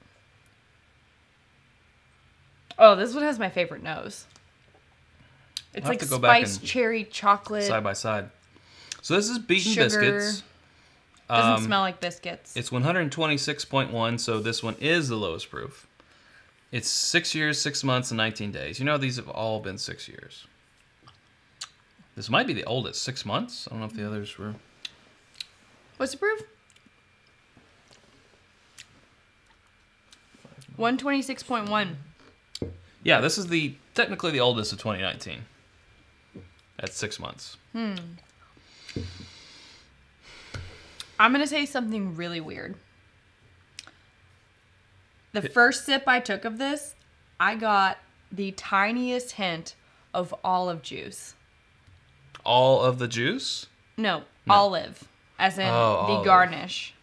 Oh, this one has my favorite nose. It's like to go back spiced and- cherry chocolate. Side by side. So this is beaten Sugar. biscuits. Doesn't Um, smell like biscuits. It's 126.1, so this one is the lowest proof. It's six years, six months, and 19 days. You know, these have all been six years. This might be the oldest, six months. I don't know if the others were. What's the proof? One twenty six point one. Yeah, this is the technically the oldest of 2019. At six months. Hmm. I'm gonna say something really weird. The first sip I took of this, I got the tiniest hint of olive juice. All of the juice? No, olive, as in Oh, the olive. garnish.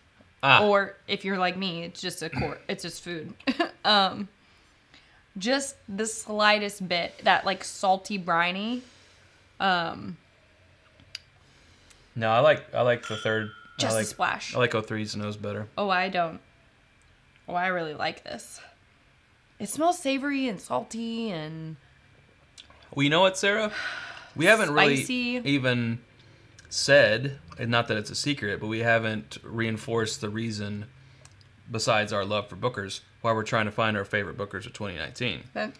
Ah, Or if you're like me, it's just a core. It's just food. [laughs] um, just the slightest bit, that like salty briny. Um, no, I like I like the third. just I a like, splash. I like 03's nose better. Oh, I don't. Oh, I really like this. It smells savory and salty and Well, you know what, Sarah? We haven't Spicy. really even said, and not that it's a secret, but we haven't reinforced the reason, besides our love for Bookers, why we're trying to find our favorite Bookers of 2019. that.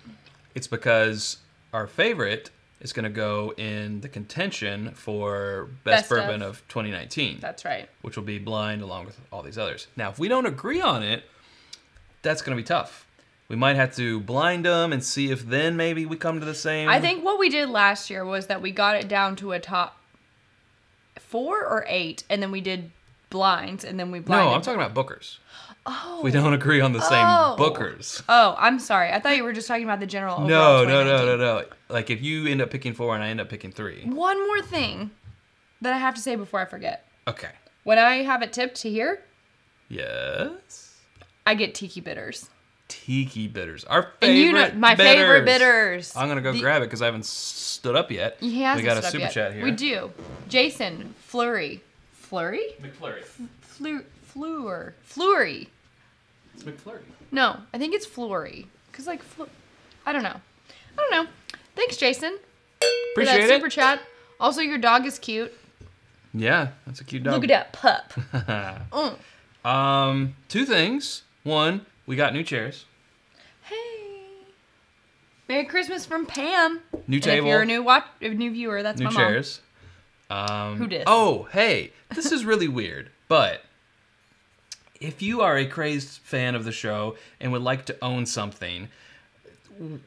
It's because our favorite is going to go in the contention for best, Best of. bourbon of 2019, That's right. which will be blind along with all these others. Now, if we don't agree on it, that's going to be tough. We might have to blind them and see if then maybe we come to the same. I think what we did last year was that we got it down to a top four or eight, and then we did blinds, and then we blinded. No, I'm talking about bookers. Oh. We don't agree on the same Oh. bookers. Oh, I'm sorry. I thought you were just talking about the general. No, no, no, no, no. Like if you end up picking four and I end up picking three. One more thing that I have to say before I forget. Okay. When I have it tipped to here, Yes. I get tiki bitters. Tiki bitters. Our favorite. And you know my favorite bitters. I'm gonna go The- grab it because I haven't stood up yet. He hasn't we got a stood up super yet. chat here. We do. Jason Flurry, Flurry, McFlurry. Flu, Fleur, Flurry. It's McFlurry. No, I think it's Flurry. Cause like, flu- I don't know. I don't know. Thanks, Jason, for Appreciate that it. super chat. Also, your dog is cute. Yeah, that's a cute dog. Look at that pup. [laughs] Mm. Um, two things. One, we got new chairs. Hey. Merry Christmas from Pam. New And table. if you're a new watch, a new viewer, that's new my mom. chairs. Um, Who dis? Oh, hey, this is really weird, but if you are a crazed fan of the show and would like to own something,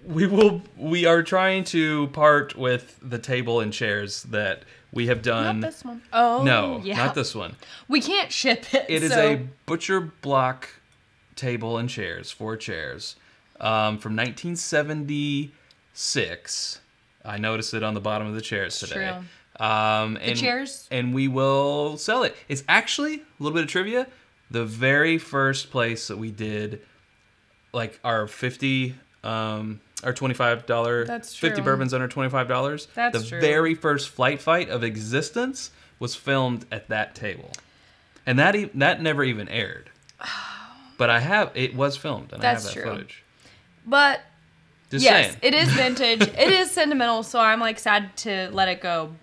we will. We are trying to part with the table and chairs that we have done. Not this one. Oh, no, yeah. not this one. We can't ship it. It is so- a butcher block table and chairs, four chairs, um, from 1976. I noticed it on the bottom of the chairs today. true. Um, and, chairs? and we will sell it. It's actually a little bit of trivia. The very first place that we did, like our 50, um, our twenty-five dollar, That's fifty bourbons under twenty-five dollars. That's the true. very first flight fight of existence was filmed at that table, and that e- that never even aired. [sighs] [sighs] But I have it was filmed, and That's I have that true. footage. But Just yes, saying. it is vintage. [laughs] it is sentimental, so I'm like sad to let it go.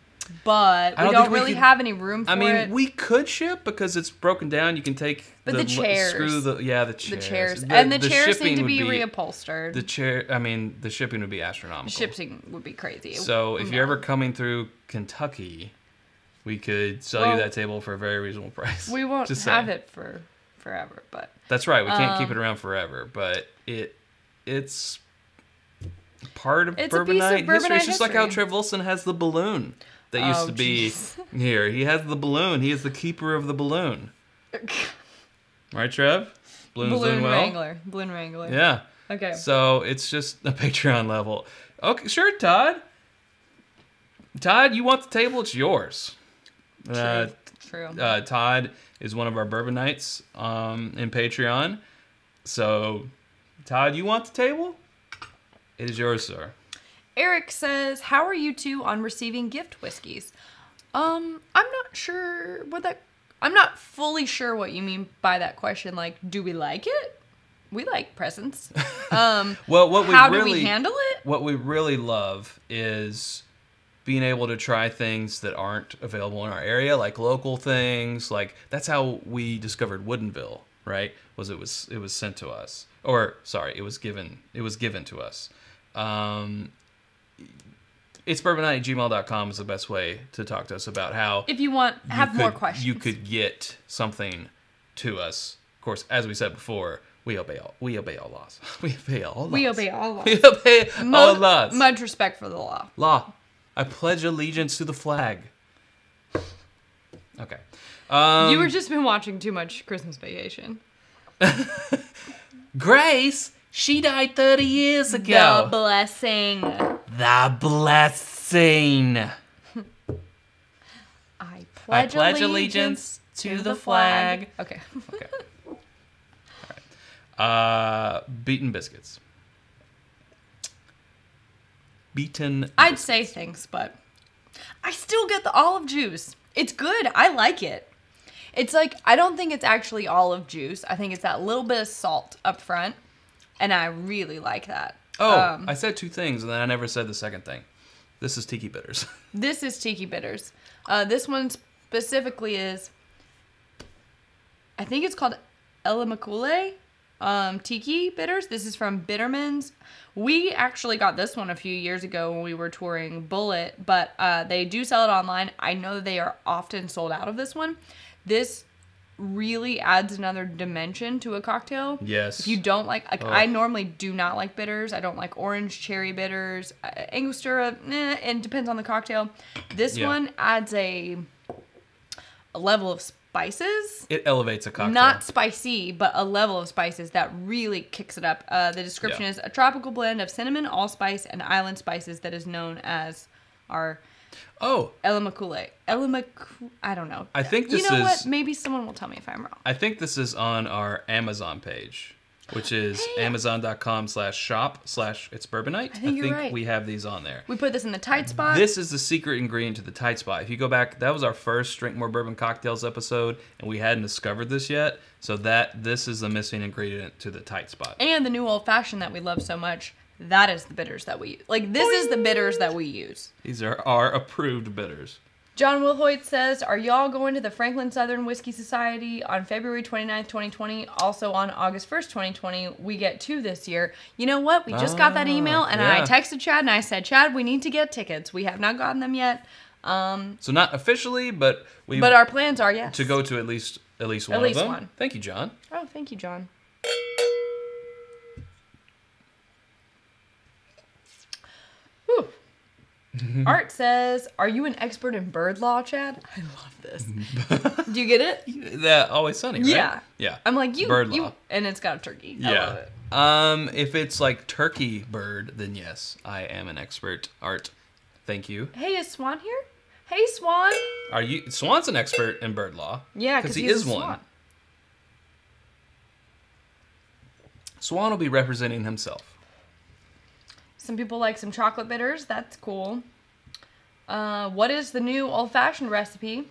But I we don't don't, think we really could- have any room for I mean, it. we could ship because it's broken down. You can take But the l- chairs. screw the yeah the the chairs, chairs and the, chairs shipping need to would be, reupholstered. The chair, I mean, the shipping would be astronomical. Shipping would be crazy. So if you're ever coming through Kentucky, we could sell Well, you that table for a very reasonable price. we won't Just have saying. it for forever, but That's right. We can't keep Um, it around forever, but it it's part of It's piece of night bourbon history. It's just like how. Trev Wilson has the balloon that used Oh, to be jeez. [laughs] here. He has the balloon. He is the keeper of the balloon. [laughs] Right, Trev? Balloon's balloon well. wrangler, balloon wrangler. Yeah. Okay. So it's just a [laughs] Patreon level. Okay, sure, Todd. Todd, you want the table? It's yours. Uh, True. uh, Todd is one of our bourbon nights um, in Patreon. So, Todd, you want the table? It is yours, sir. Eric says, "How are you two on receiving gift whiskeys?" Um, I'm not sure what that. I'm not fully sure what you mean by that question. Like, do we like it? We like presents. [laughs] Um, Well, what we how really do we handle it? what we really love is being able to try things that aren't available in our area, like local things. Like that's how we discovered Woodinville, right? Was it was it was sent to us, or sorry, it was given it was given to us. Um, it's bourbonnight at gmail.com is the best way to talk to us about how If you want, you have more questions. You could get something to us. Of course, as we said before, we obey all we obey all laws. [laughs] We obey all laws. We obey all [laughs] laws. We obey all laws. Much respect for the law. Law. I pledge allegiance to the flag. Okay. Um, you were just been watching too much Christmas Vacation. [laughs] Grace. She died 30 years ago. The blessing. The blessing. [laughs] I pledge, pledge allegiance to the flag. Okay. Okay. [laughs] All right. Uh, beaten biscuits. Beaten. I'd say thanks, but I still get the olive juice. It's good. I like it. It's like I don't think it's actually olive juice. I think it's that little bit of salt up front, and I really like that. Oh, Um, I said two things and then I never said the second thing. This is tiki bitters. [laughs] This is tiki bitters. Uh, this one specifically is, I think it's called Elemakule um, tiki bitters. This is from Bittermens. We actually got this one a few years ago when we were touring Bulleit, but uh, they do sell it online. I know they are often sold out of this one. This really adds another dimension to a cocktail. Yes. If you don't like, like Oh. I normally do not like bitters. I don't like orange cherry bitters. Uh, Angostura, eh, it depends on the cocktail. This Yeah. one adds a a level of spices. It elevates a cocktail. Not spicy, but a level of spices that really kicks it up. Uh, the description Yeah. is a tropical blend of cinnamon, allspice, and island spices that is known as our oh, Elemakule. Elimaku. I don't know. I think this You know is- what? Maybe someone will tell me if I'm wrong. I think this is on our Amazon page, which is amazon.com slash shop slash it's bourbonite. I think you're right. we have these on there. We put this in the tight spot. This is the secret ingredient to the tight spot. If you go back, that was our first Drink More Bourbon Cocktails episode, and we hadn't discovered this yet. So that this is the missing ingredient to the tight spot. and the new old fashioned that we love so much. That is the bitters that we like. This is the bitters that we use. These are our approved bitters. John Wilhoit says, Are y'all going to the Franklin Southern Whiskey Society on February 29th, 2020? Also on August 1st, 2020, we get two this year. You know what? We just got that Ah, email and yeah. I texted Chad and I said, Chad, we need to get tickets. We have not gotten them yet. Um, So not officially, but we but our plans are yes. to go to at least at least one at least of them. one. Thank you, John. Oh, thank you, John. Art says, "Are you an expert in bird law, Chad?" I love this. Do you get it? [laughs] That always sunny, right? Yeah. Yeah. I'm like you. Bird you- law. and it's got a turkey. I love it. Yeah. Um, if it's like turkey bird, then yes, I am an expert. Art, thank you. Hey, is Swan here? Hey, Swan. Are you? Swan's an expert in bird law. Yeah, because he is one. swan. Swan will be representing himself. Some people like some chocolate bitters. That's cool. Uh, what is the new old fashioned recipe?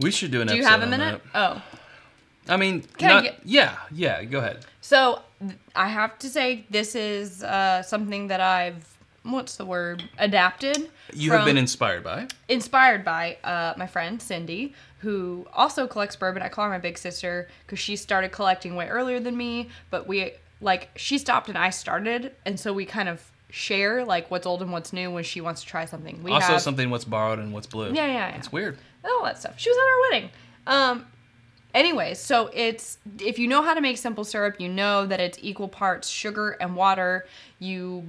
We should do an Do you have a minute? Oh. I mean, Can I get- yeah, yeah. Go ahead. So th- I have to say this is uh, something that I've what's the word adapted. You have been inspired by. inspired by uh, my friend Cindy, who also collects bourbon. I call her my big sister because she started collecting way earlier than me. But we like she stopped and I started, and so we kind of share like what's old and what's new when she wants to try something. We also, have something what's borrowed and what's blue. Yeah, yeah, yeah. It's weird. all that stuff. She was at our wedding. Um. Anyways, so it's if you know how to make simple syrup, you know that it's equal parts sugar and water. You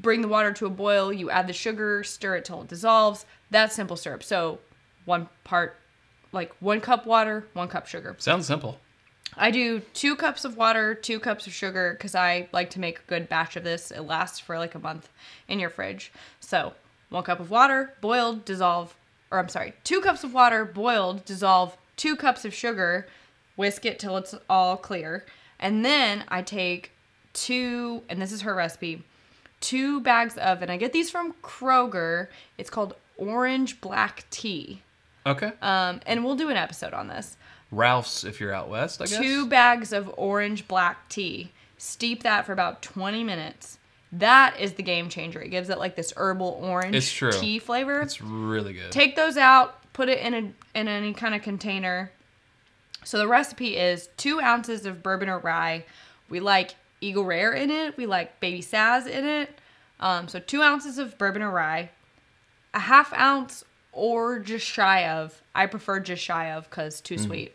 bring the water to a boil, you add the sugar, stir it till it dissolves. That's simple syrup. So one part, like one cup water, one cup sugar. Sounds simple. I do two cups of water, two cups of sugar, because I like to make a good batch of this. It lasts for like a month in your fridge. So, one cup of water, boiled, dissolve, or I'm sorry, two cups of water, boiled, dissolve, two cups of sugar, whisk it till it's all clear. And then I take two, and this is her recipe, two bags of, and I get these from Kroger. It's called orange black tea. Okay. Um, and we'll do an episode on this Ralph's, if you're out west, I guess. two bags of orange black tea. Steep that for about 20 minutes. That is the game changer. It gives it like this herbal orange It's true. tea flavor. It's really good. Take those out, put it in a in any kind of container. So the recipe is two ounces of bourbon or rye. We like Eagle Rare in it. We like Baby Saz in it. Um, so two ounces of bourbon or rye, a half ounce or just shy of. I prefer just shy of because too sweet.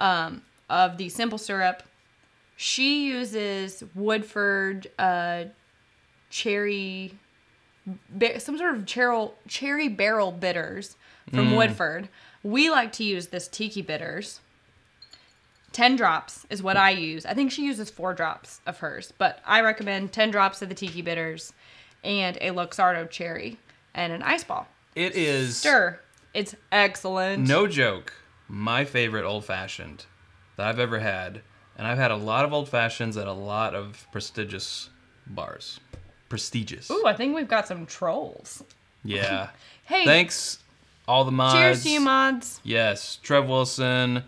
Um, of the simple syrup. She uses Woodford uh, cherry some sort of cherry, cherry barrel bitters from Woodford. We like to use this tiki bitters. 10 drops is what I use. I think she uses 4 drops of hers, but I recommend 10 drops of the tiki bitters and a Luxardo cherry and an ice ball. it is Stir. It's excellent. no joke. My favorite old fashioned that I've ever had, and I've had a lot of old fashions at a lot of prestigious bars. Prestigious. Ooh, I think we've got some trolls. Yeah. [laughs] Hey, Thanks, all the mods. cheers to you mods. Yes, Trev Wilson.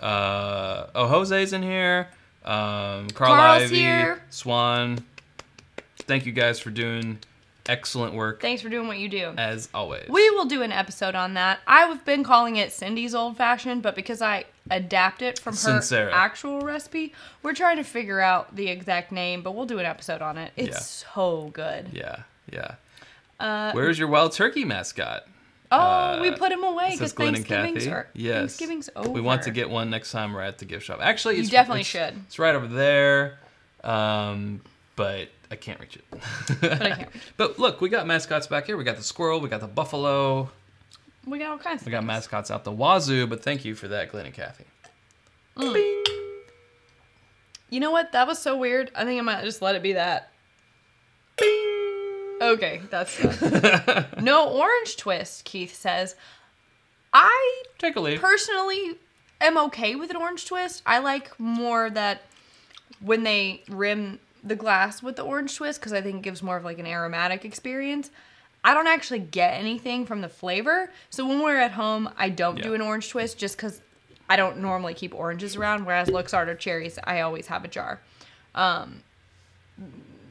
Uh, oh, Jose's in here. Um, Carl Carl's Ivy, here. Swan. Thank you guys for doing excellent work Thanks for doing what you do. as always. We will do an episode on that. I've been calling it Cindy's Old Fashioned, but because I adapt it from her Sincera. actual recipe, we're trying to figure out the exact name, but we'll do an episode on it. It's Yeah. so good. yeah, yeah. Uh, Where's your wild turkey mascot? oh, we uh, put him away because Thanksgiving's, are, yes. Thanksgiving's over. We want to get one next time we're at the gift shop. Actually, You definitely it's- should. It's right over there, um, but I can't reach it. [laughs] but I can't. But look, we got mascots back here. We got the squirrel. We got the buffalo. We got all kinds. We got things. mascots out the wazoo. But thank you for that, Glenn and Kathy. Mm. You know what? That was so weird. I think I might just let it be that. Okay, that's [laughs] no orange twist. Keith says. I Take a personally am okay with an orange twist. I like more that when they rim the glass with the orange twist because I think it gives more of like an aromatic experience. I don't actually get anything from the flavor. So when we're at home, I don't do an orange twist just because I don't normally keep oranges around. Whereas Luxardo cherries, I always have a jar. Um,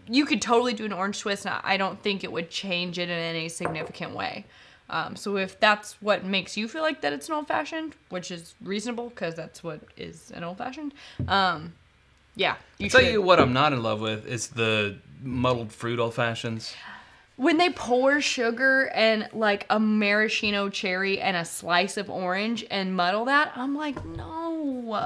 you could totally do an orange twist, and I don't think it would change it in any significant way. Um, so if that's what makes you feel like that it's an old fashioned, which is reasonable because that's what is an old fashioned, um, yeah, you Tell should. you what, I'm not in love with is the muddled fruit old fashions. when they pour sugar and like a maraschino cherry and a slice of orange and muddle that, I'm like, no,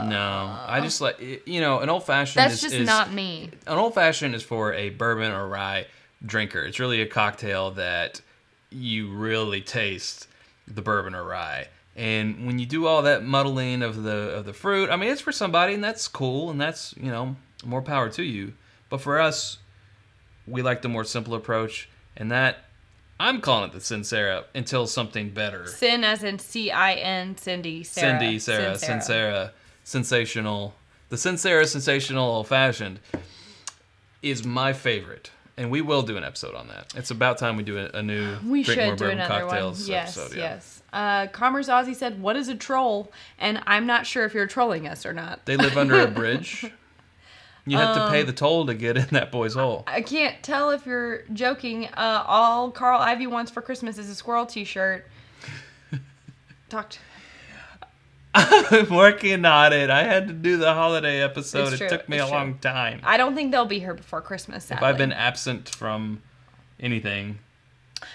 No, I just like you know an old fashioned. that's is, just is, not me. an old fashioned is for a bourbon or rye drinker. It's really a cocktail that you really taste the bourbon or rye. And when you do all that muddling of the of the fruit, I mean, it's for somebody, and that's cool, and that's you know more power to you. But for us, we like the more simple approach, and that I'm calling it the Sincera until something better. Sin as in C I N Cindy Sarah. Cindy, Sarah, Sincera. Sincera, sensational. The Sincera sensational old fashioned is my favorite, and we will do an episode on that. It's about time we do a, a new We drink more bourbon cocktails one. Yes, episode. Yeah. yes. Uh, Commerce Ozzy said, "What is a troll?" And I'm not sure if you're trolling us or not. They live under a [laughs] bridge. You have to Um, pay the toll to get in that boy's hole. I can't tell if you're joking. Uh, all Carl Ivy wants for Christmas is a squirrel T-shirt. Talked. [laughs] I'm working on it. I had to do the holiday episode. It took me it's a true. long time. I don't think they'll be here before Christmas. if I've been absent from anything,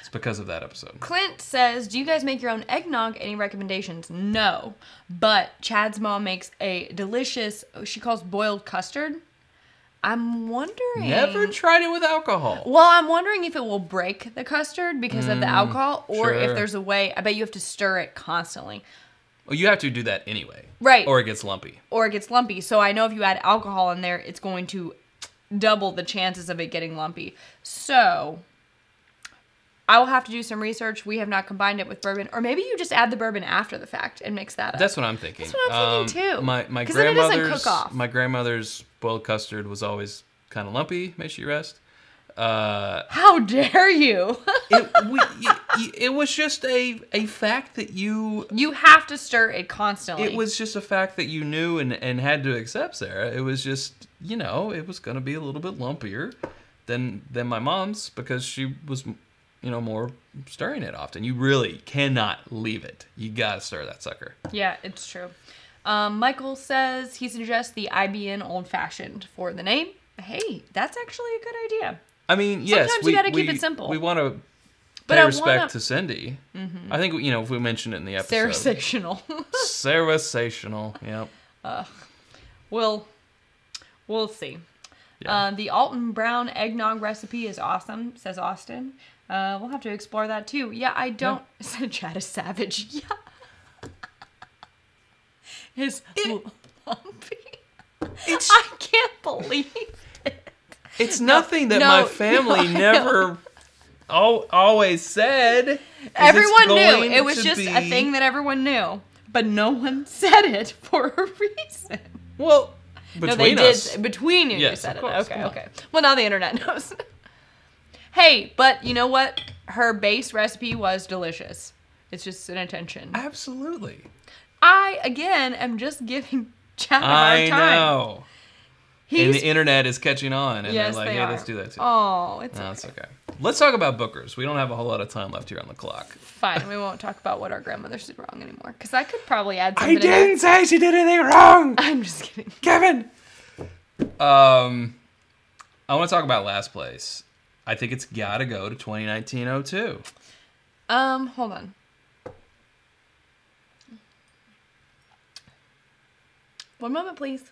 it's because of that episode. Clint says, "Do you guys make your own eggnog? Any recommendations?" No, but Chad's mom makes a delicious. She calls boiled custard. I'm wondering. Never tried it with alcohol. Well, I'm wondering if it will break the custard because of the alcohol, or if Mm, there's a way. I bet you have to stir it constantly, Well, you have to do that anyway. Right. Or it gets lumpy. or it gets lumpy. So I know if you add alcohol in there, it's going to double the chances of it getting lumpy. So I will have to do some research. We have not combined it with bourbon, or maybe you just add the bourbon after the fact and mix that up. That's what I'm thinking. That's what I'm thinking, too. My my it grandmother's cook off. my grandmother's boiled custard was always kind of lumpy. May she rest. Uh, How dare you? [laughs] it we, y- it was just a a fact that you. you have to stir it constantly. It was just a fact that you knew and, and had to accept, Sarah. It was just, you know, it was going to be a little bit lumpier than than my mom's because she was, you know, more stirring it often. You really cannot leave it. You got to stir that sucker. Yeah, it's true. Um, Michael says he suggests the IBN old fashioned for the name. Hey, that's actually a good idea. I mean, yes, Sometimes we you gotta keep we- it simple. We want to But pay I respect wanna- Mm-hmm. to Cindy. I think you know if we mentioned it in the episode. Sensational. Sensational. Yep. we'll we'll see. Yeah. Uh, the Alton Brown eggnog recipe is awesome, says Austin. Uh, we'll have to explore that too. Yeah, I don't. [laughs] Said Chad is savage. [laughs] Yeah. His lumpy. [laughs] It's I can't believe it. it's nothing that no, my family know. never al- always said. Everyone knew. It was just a thing that everyone knew. But no one said it for a reason. Well, between no, they us. did. Between you, you Yes, said of it. Okay, okay. Well, now the internet knows. Hey, but you know what? Her base recipe was delicious. It's just an attention. Absolutely. I, again, am just giving [laughs] Chad a hard I time. know. And the internet is catching on, and yes, they're like, they "Hey, are. let's do that too." Oh, it's No, it's okay. Let's talk about bookers. We don't have a whole lot of time left here on the clock. fine. We won't talk about what our grandmothers did wrong anymore. Because I could probably add something I in there. didn't say she did anything wrong, [laughs] I'm just kidding. Kevin. Um, I want to talk about last place. I think it's got to go to 2019-02. Um, hold on. One moment, please.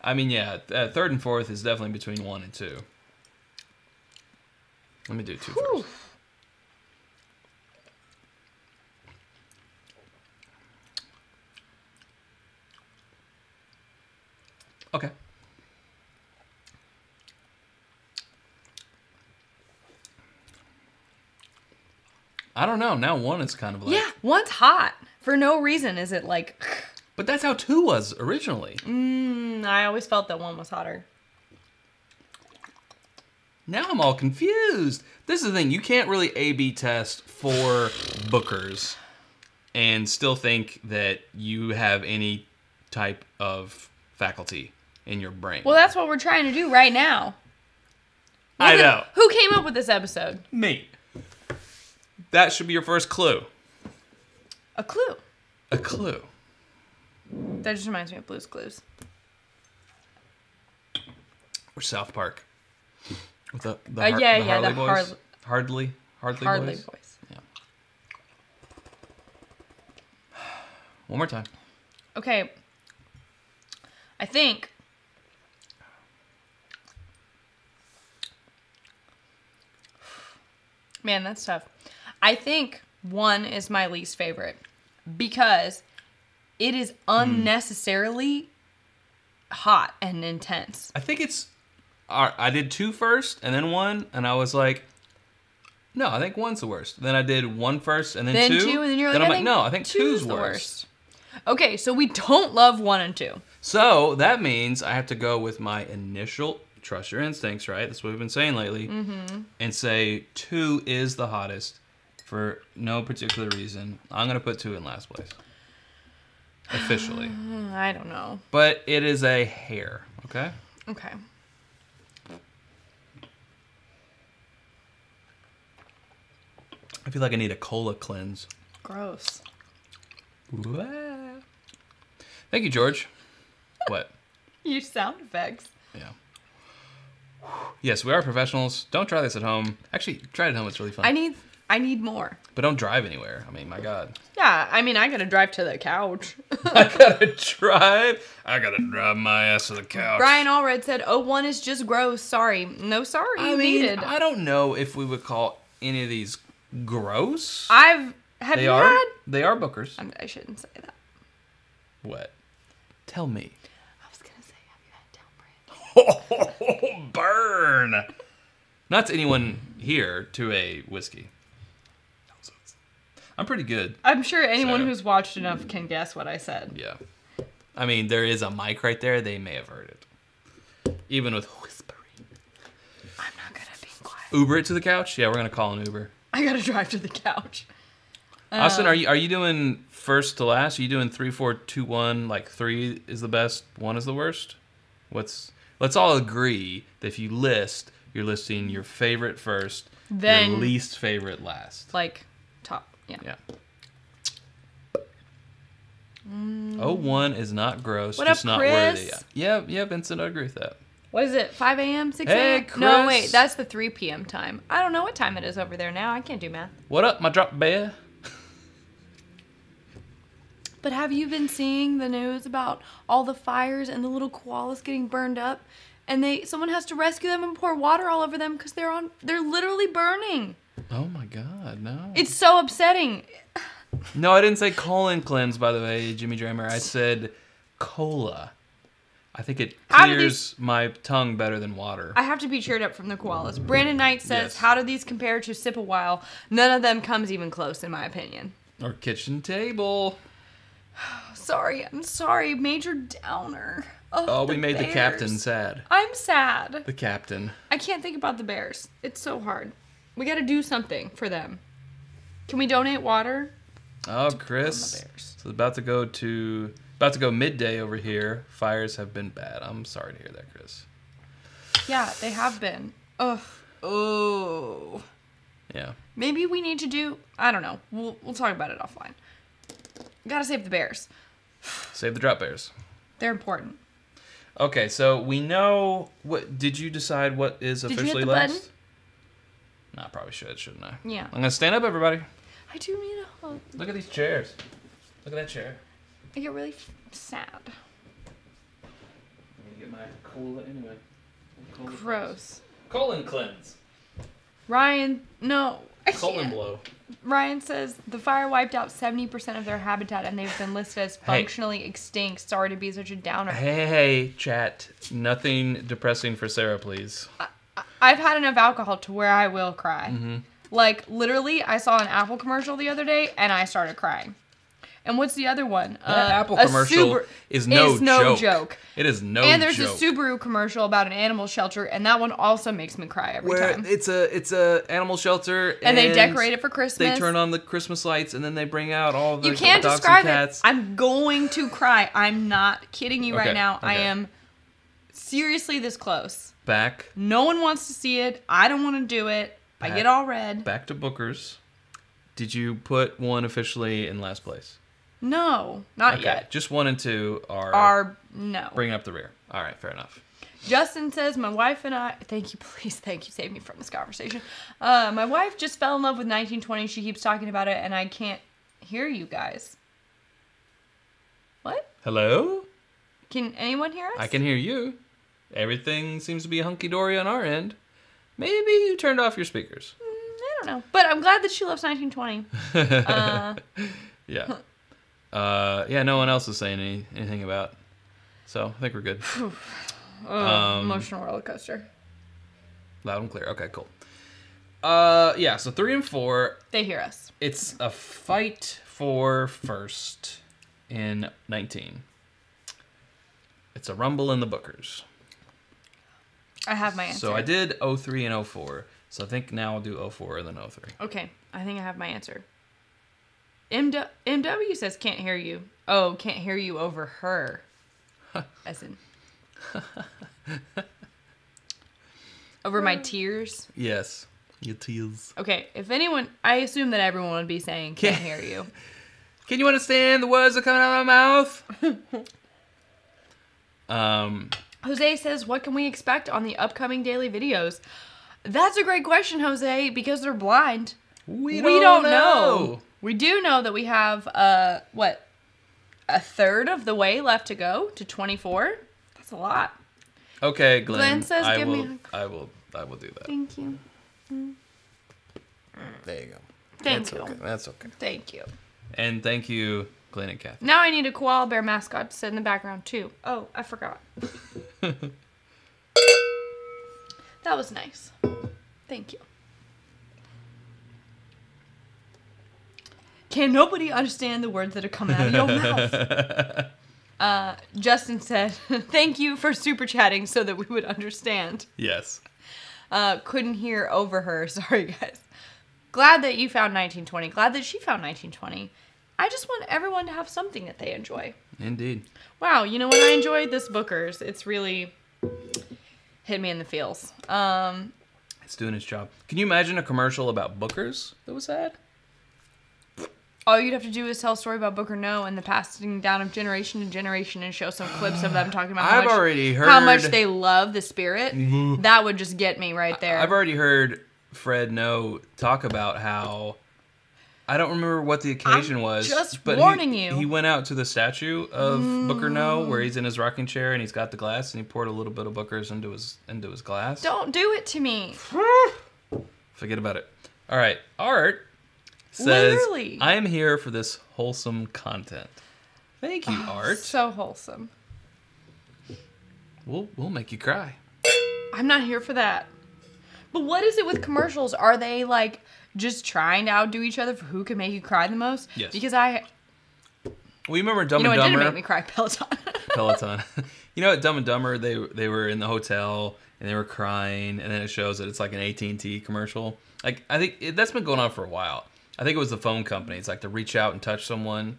I mean, yeah, uh, third and fourth is definitely between one and two. Let me do two Whew. first. Okay. I don't know. Now one is kind of like, Yeah, one's hot for no reason. Is it like? [sighs] but that's how two was originally. Mm, I always felt that one was hotter. Now I'm all confused. This is the thing. You can't really A B test for bookers and still think that you have any type of faculty in your brain. Well, that's what we're trying to do right now. I Who the- know. Who came up with this episode? Me. That should be your first clue. A clue. A clue. That just reminds me of Blue's Clues. Or South Park. With the, the, Uh, Har- yeah, the yeah, Harley the boys. Harley- Hardly. Hardly, Hardly boys. voice. One more time. Okay. I think. [sighs] Man, that's tough. I think one is my least favorite because it is unnecessarily hot and intense. I think it's. I did two first and then one, and I was like, no, I think one's the worst. Then I did one first and then, Then two. two, and then you're like, then I'm I like, no, I think two's, the worst. worst. Okay, so we don't love one and two. So that means I have to go with my initial trust your instincts, right? That's what we've been saying lately, Mm-hmm. and say two is the hottest for no particular reason. I'm gonna put two in last place officially, [sighs] I don't know. but it is a hair. Okay. Okay. I feel like I need a cola cleanse. Gross. Thank you, George. What? [laughs] You sound effects. Yeah. Yes, we are professionals. Don't try this at home. Actually, try it at home. It's really fun. I need I need more. but don't drive anywhere. I mean, my God. Yeah, I mean I gotta drive to the couch. [laughs] [laughs] I gotta drive. I gotta drive my ass to the couch. Brian Allred said, "Oh, one is just gross. Sorry, no sorry I mean, needed." I don't know if we would call any of these gross. I've have they you are. had? They are bookers. I'm, I shouldn't say that. What? Tell me. I was gonna say, have you had Town Branch? [laughs] Oh, burn. Not to anyone here to a whiskey. I'm pretty good. I'm sure anyone So- who's watched enough can guess what I said. Yeah. I mean, there is a mic right there. They may have heard it. Even with whispering. I'm not gonna be quiet. Uber it to the couch? Yeah, we're gonna call an Uber. I gotta drive to the couch. Austin, Um, are you are you doing first to last? Are you doing three, four, two, one? Like three is the best, one is the worst. What's? Let's all agree that if you list, you're listing your favorite first, your Then- least favorite last. Like Yeah. Yeah. Oh, one is not gross, Mm. What just up, not Chris? worthy. Yeah, yeah, Vincent, I agree with that. What is it? 5 a.m. 6 Hey, a.m. No, wait, that's the 3 p.m. time. I don't know what time it is over there now. I can't do math. What up, my drop bear? [laughs] But have you been seeing the news about all the fires and the little koalas getting burned up? And they someone has to rescue them and pour water all over them because they're on they're literally burning. Oh my god, no. It's so upsetting. No, I didn't say colon cleanse, by the way, Jimmy Drammer. I said cola. I think it clears my tongue better than water. I have to be cheered up from the koalas. Brandon Knight says, Yes. "How do these compare to Sip a While? None of them comes even close, in my opinion." or kitchen table. [sighs] Sorry, I'm sorry, Major Downer. Oh, oh we made the captain sad. I'm sad. The captain. I can't think about the Bears. It's so hard. We got to do something for them. Can we donate water? Oh, Chris. So about to go to about to go midday over here. Fires have been bad. I'm sorry to hear that, Chris. Yeah, they have been. Ugh. Oh. Yeah. Maybe we need to do. I don't know. We'll we'll talk about it offline. Gotta save the Bears. [sighs] Save the drop bears. They're important. Okay, so we know what did you decide what is you hit officially the last? button? No, I probably should, shouldn't I? Yeah. I'm gonna stand up, everybody. I do need a hug. Look at these chairs. Look at that chair. I get really f- sad. I'm gonna get my cola anyway. Cola Gross. Colon cleanse. Ryan, no. Colon blow. Ryan says the fire wiped out 70% of their habitat and they've been listed as Hey. functionally extinct. Sorry to be such a downer. Hey, hey, hey, chat. Nothing depressing for Sarah, please. I've had enough alcohol to where I will cry. Mm-hmm. Like literally, I saw an Apple commercial the other day and I started crying. And what's the other one? That Uh, Apple commercial Subaru- is no, is no joke. joke. It is no joke. and there's joke. a Subaru commercial about an animal shelter, and that one also makes me cry every where time. it's a it's a animal shelter And they decorate it for Christmas. They turn on the Christmas lights and then they bring out all the you can't dogs describe and cats. it. I'm going to cry. I'm not kidding you Okay, right now. I am seriously this close. Back No one wants to see it. I don't want to do it. I get all red. back to Booker's. Did you put one officially in last place? No, not Okay, yet. just one and two are, Are no. bringing up the rear. All right, fair enough. Justin says, My wife and I, thank you, [laughs] please, thank you, save me from this conversation. Uh, my wife just fell in love with 1920. She keeps talking about it, and I can't hear you guys. What? Hello, Can anyone hear us? I can hear you. Everything seems to be hunky dory on our end. Maybe you turned off your speakers. Mm, I don't know. But I'm glad that she loves 1920. [laughs] Uh, Yeah. Uh, yeah, no one else is saying any, anything about. So I think we're good. [sighs] Um, emotional roller coaster. Loud and clear. Okay, cool. Uh, yeah, so three and four. They hear us. It's a fight for first in 19. It's a rumble in the Bookers. I have my answer. So I did 03 and 04. So I think now I'll do 04 and then 03. Okay, I think I have my answer. MW, MW says can't hear you. Oh, can't hear you over her. [laughs] As in. over my tears. Yes. Your tears. Okay, if anyone, I assume that everyone would be saying can't Can't- hear you. [laughs] Can you understand the words that are coming out of my mouth? [laughs] um, Jose says, what can we expect on the upcoming daily videos? That's a great question, Jose, because they're blind. we, we don't know. We do know that we have uh what a third of the way left to go to 24. That's a lot. Okay, Glenn. Glenn says, I "Give me will, I will. I will do that. Thank you. There you go. Thank That's you. okay. That's okay. Thank you. And thank you, And Kathy. Now I need a koala bear mascot to sit in the background too. Oh, I forgot. [laughs] that was nice. Thank you. Can nobody understand the words that are coming out of your mouth? [laughs] Uh, Justin said, [laughs] "Thank you for super chatting so that we would understand." Yes. Uh, couldn't hear over her. Sorry, guys. Glad that you found 1920. Glad that she found 1920. I just want everyone to have something that they enjoy. Indeed. Wow, you know what? I enjoyed this Booker's. It's really hit me in the feels. Um, It's doing its job. Can you imagine a commercial about Bookers that was sad? all you'd have to do is tell a story about Booker Noe and the passing down of generation to generation and show some clips of them talking about how I've much, already heard how much they love the spirit. Mhm. That would just get me right there. I've already heard Fred Noe talk about how I don't remember what the occasion I'm was. just but warning he, you. Mm. He went out to the statue of Booker Noe, where he's in his rocking chair and he's got the glass, and he poured a little bit of Booker's into his into his glass. Don't do it to me. [laughs] Forget about it. All right, Art says, Literally. "I am here for this wholesome content." Thank you, Art. So wholesome. We'll we'll make you cry. I'm not here for that. But what is it with commercials? Are they like just trying to outdo each other for who can make you cry the most? Yes. Because I, We remember Dumb you know, it and didn't Dumber. make me cry. Peloton. [laughs] Peloton. [laughs] you know, at Dumb and Dumber, they they were in the hotel and they were crying, and then it shows that it's like an AT and T commercial. Like I think it, that's been going on for a while. I think it was the phone company. It's like to reach out and touch someone.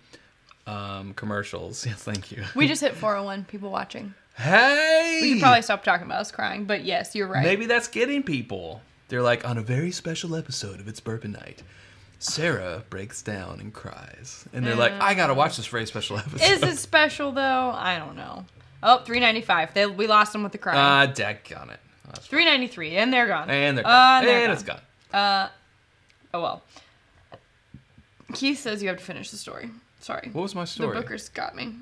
Um, commercials. [laughs] Yes, thank you. we just hit 401 people watching. hey, We should probably stop talking about us crying. But yes, you're right. maybe that's getting people. They're like on a very special episode of It's Bourbon Night. Sarah breaks down and cries, and they're like, "I gotta watch this very special episode." Is it special though? I don't know. Oh, 395. They, we lost them with the crying. Ah, uh, on it. That's 393, and they're gone. And they're Uh, gone. they're and gone. it's gone. Uh, oh well. Keith says you have to finish the story. Sorry. What was my story? The Bookers got me.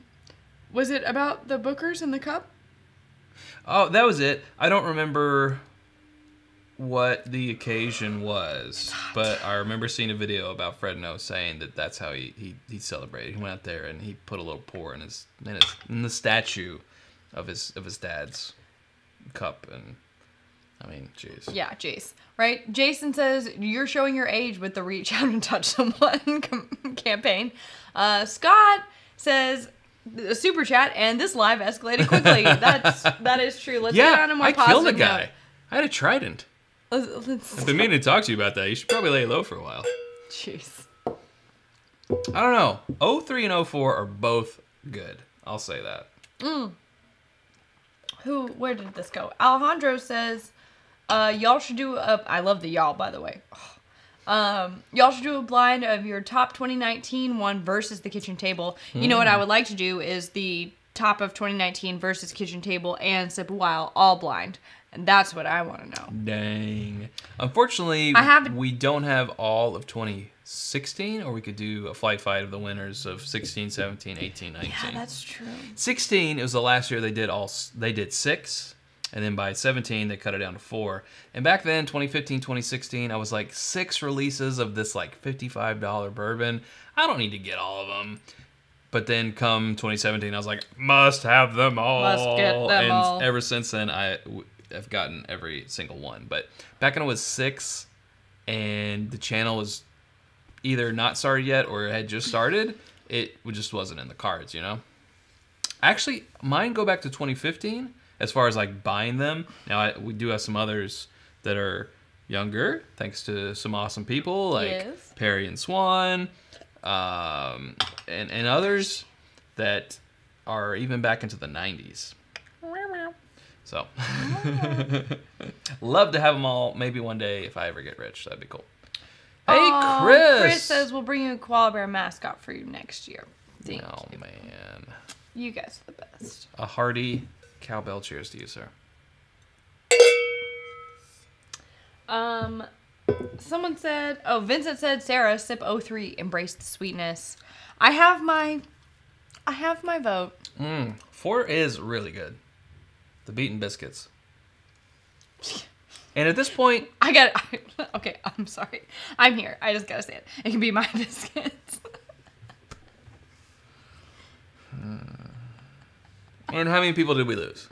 Was it about the Bookers and the cup? Oh, that was it. I don't remember what the occasion was, but I remember seeing a video about Fred Noe saying that that's how he, he, he celebrated. He went out there and he put a little pour in his in, his, in the statue of his of his dad's cup, and I mean, jeez. Yeah, Jace. Right? Jason says you're showing your age with the reach out and touch someone [laughs] campaign. Uh, Scott says a super chat and this live escalated quickly. [laughs] That's that is true. Let's get on a Yeah, more I positive killed a guy. note. I had a trident. [laughs] Let's- let's- I've been meaning to talk to you about that. You should probably lay low for a while. Jeez. I don't know. 03 and 04 are both good. I'll say that. Who? Where did this go? Alejandro says, uh, "Y'all should do a. I love the y'all, by the way. [sighs] Um, y'all should do a blind of your top 2019 one versus the kitchen table. You know what I would like to do is the top of 2019 versus kitchen table and sip a while all blind, that's what I want to know. Dang. Unfortunately, I have- we don't have all of 2016, or we could do a flight fight of the winners of 16, 17, 18, 19. Yeah, that's true. 16 it was the last year they did all they did six And then by 17, they cut it down to four. And back then, 2015, 2016, I was like, six releases of this like $55 bourbon. I don't need to get all of them. But then come 2017, I was like, must have them all. Must get them and all. ever since then, I have gotten every single one. But back when it was six, and the channel was either not started yet or had just started, it just wasn't in the cards, you know? Actually, mine go back to 2015 as far as like buying them. Now, I, we do have some others that are younger, thanks to some awesome people like Yes. Perry and Swan, um, and, and others that are even back into the 90s. So, [laughs] love to have them all. Maybe one day if I ever get rich, that'd be cool. Hey, Aw, Chris. Chris says we'll bring you a koala bear mascot for you next year. Thank Oh you. man, You guys are the best. a hearty cowbell cheers to you, sir. Um, someone said, oh, Vincent said, Sarah, sip 03, embrace the sweetness. I have my, I have my vote. Mm, four is really good. The beaten biscuits. And at this point, I got it. [laughs] Okay, I'm sorry. I'm here. I just gotta say it. It can be my [laughs] biscuits. [sighs] and how many people did we lose?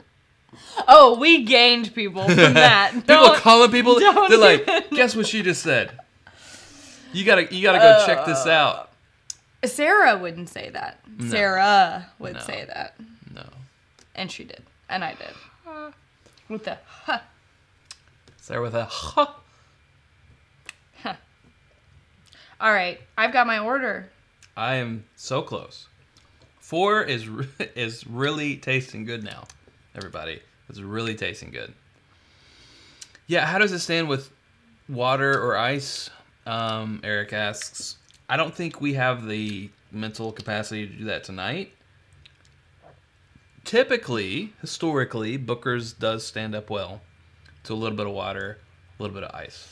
oh, we gained people from [laughs] that. people Don't- calling people. don't They're like, even- guess what she just said. You gotta, you gotta go uh, check this out. Sarah wouldn't say that. Sarah would No. say that. No, And she did. And I did. With the huh. Sarah with a huh. All right, I've got my order. I am so close. Four is [laughs] is really tasting good now, everybody. It's really tasting good. Yeah, how does it stand with water or ice? Um, Eric asks. I don't think we have the mental capacity to do that tonight. Typically, historically, Booker's does stand up well to a little bit of water, a little bit of ice,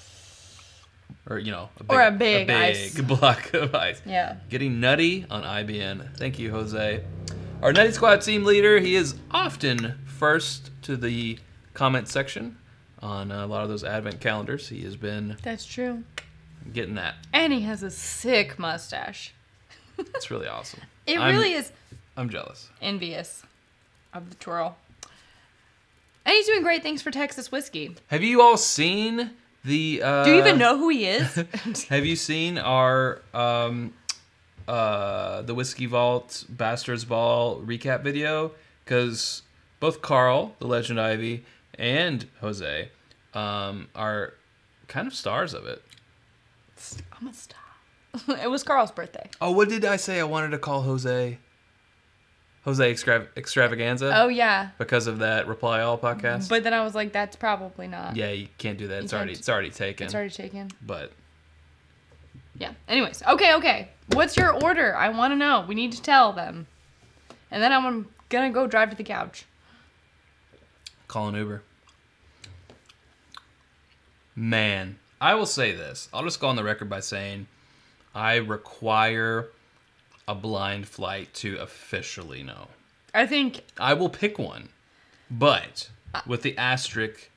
or you know, a big, Or a big big ice. [laughs] block of ice. Yeah. Getting nutty on IBN. Thank you, Jose. Our Nutty Squad team leader, he is often first to the comment section on a lot of those advent calendars. He has been That's true. getting that. And he has a sick mustache. It's really awesome. [laughs] It I'm- really is I'm jealous. envious of the twirl. And he's doing great things for Texas whiskey. Have you all seen the? Uh, Do you even know who he is? [laughs] Have you seen our um, uh, the Whiskey Vault Bastards Ball recap video? Because both Carl, the Legend Ivy, and Jose um, are kind of stars of it. I'm a star. [laughs] it was Carl's birthday. Oh, what did I say? I wanted to call Jose Jose Extra- Extravaganza Oh yeah. because of that Reply All podcast. But then I was like, that's probably not. yeah, you can't do that. It's already it's already taken. It's already taken. But Yeah. Anyways, okay, okay. What's your order? I want to know. We need to tell them. And then I'm gonna go drive to the couch. Call an Uber. Man, I will say this. I'll just go on the record by saying I require a blind flight to officially know. I think I will pick one, but with the asterisk.